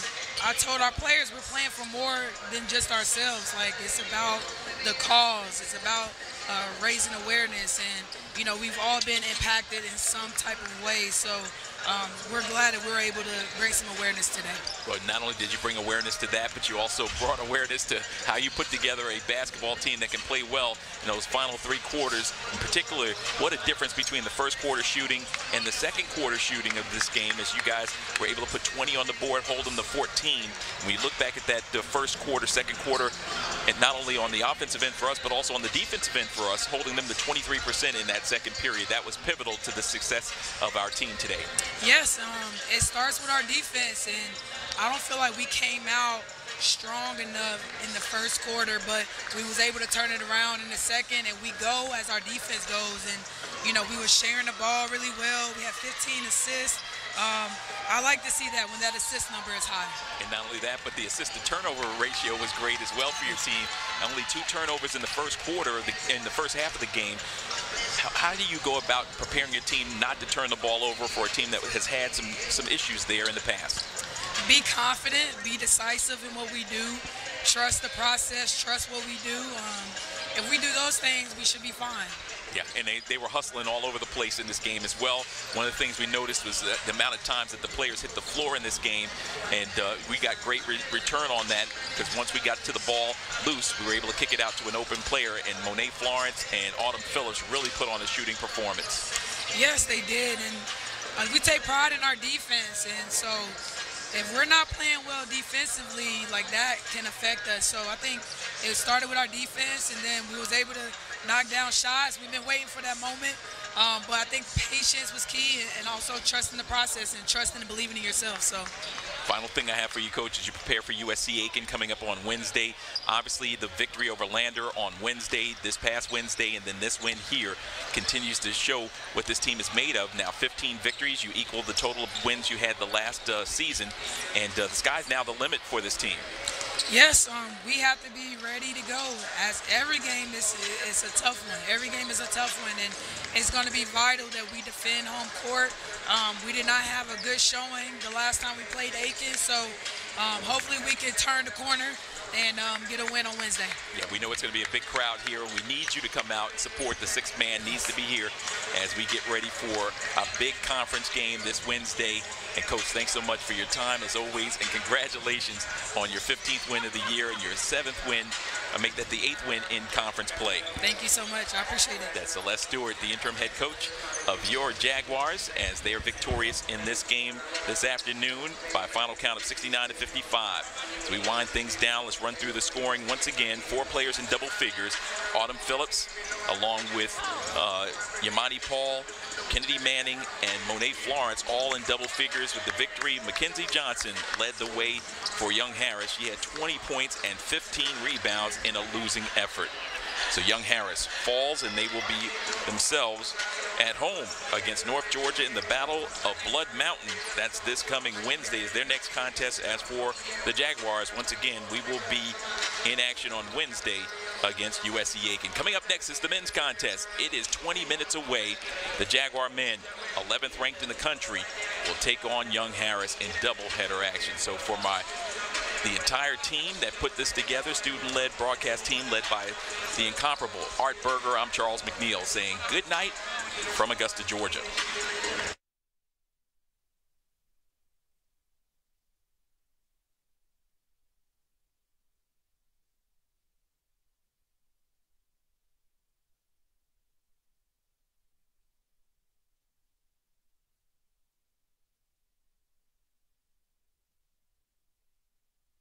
I told our players we're playing for more than just ourselves. Like it's about the cause. It's about uh, raising awareness, and you know we've all been impacted in some type of way. So um, we're glad that we're able to bring some awareness today. Well, not only did you bring awareness to that, but you also brought awareness to how you put together a basketball team that can play well in those final three quarters. In particular, what a difference between the first quarter shooting and the second quarter shooting of this game as you guys were able to put 20 on the board, hold them to 14. When you look back at that the first quarter, second quarter, and not only on the offensive end for us, but also on the defensive end for us, holding them to 23% in that second period. That was pivotal to the success of our team today. Yes, um, it starts with our defense, and I don't feel like we came out strong enough in the first quarter, but we was able to turn it around in the second, and we go as our defense goes. And you know, we were sharing the ball really well. We had 15 assists, um, I like to see that when that assist number is high. And not only that, but the assist to turnover ratio was great as well for your team. Only two turnovers in the first quarter, the, in the first half of the game. How, do you go about preparing your team not to turn the ball over for a team that has had some, some issues there in the past? Be confident, be decisive in what we do, trust the process, trust what we do. Um, if we do those things, we should be fine. Yeah, and they, they were hustling all over the place in this game as well. One of the things we noticed was the, the amount of times that the players hit the floor in this game, and uh, we got great re return on that because once we got to the ball loose, we were able to kick it out to an open player, and Monet Florence and Autumn Phillips really put on a shooting performance. Yes, they did, and uh, we take pride in our defense, and so if we're not playing well defensively, like that can affect us. So I think it started with our defense, and then we was able to knock down shots. We've been waiting for that moment. Um, but I think patience was key and also trusting the process and trusting and believing in yourself. So. Final thing I have for you, Coach, as you prepare for USC Aiken coming up on Wednesday. Obviously, the victory over Lander on Wednesday, this past Wednesday, and then this win here continues to show what this team is made of. Now, 15 victories. You equal the total of wins you had the last uh, season, and uh, the sky's now the limit for this team. Yes, um, we have to be ready to go. As every game is is a tough one. Every game is a tough one, and it's going to be vital that we defend home court. Um, we did not have a good showing the last time we played Aiken, so um, hopefully we can turn the corner and um, get a win on Wednesday. Yeah, we know it's going to be a big crowd here. And we need you to come out and support. The sixth man needs to be here as we get ready for a big conference game this Wednesday. And Coach, thanks so much for your time as always, and congratulations on your 15th win of the year and your seventh win. I make that the eighth win in conference play. Thank you so much. I appreciate it. That's Celeste Stewart, the interim head coach of your Jaguars, as they are victorious in this game this afternoon by a final count of 69 to 55. So we wind things down. Let's run through the scoring once again. Four players in double figures. Autumn Phillips, along with uh, Yamani Paul, Kennedy Manning, and Monet Florence, all in double figures with the victory. Mackenzie Johnson led the way for Young Harris. She had 20 points and 15 rebounds in a losing effort. So Young Harris falls, and they will be themselves at home against North Georgia in the Battle of Blood Mountain. That's this coming Wednesday is their next contest. As for the Jaguars, once again, we will be in action on Wednesday against USC Aiken. Coming up next is the men's contest. It is 20 minutes away. The Jaguar men, 11th ranked in the country, will take on Young Harris in doubleheader action. So for my the entire team that put this together, student-led broadcast team led by the incomparable Art Berger. I'm Charles McNeil saying good night from Augusta, Georgia.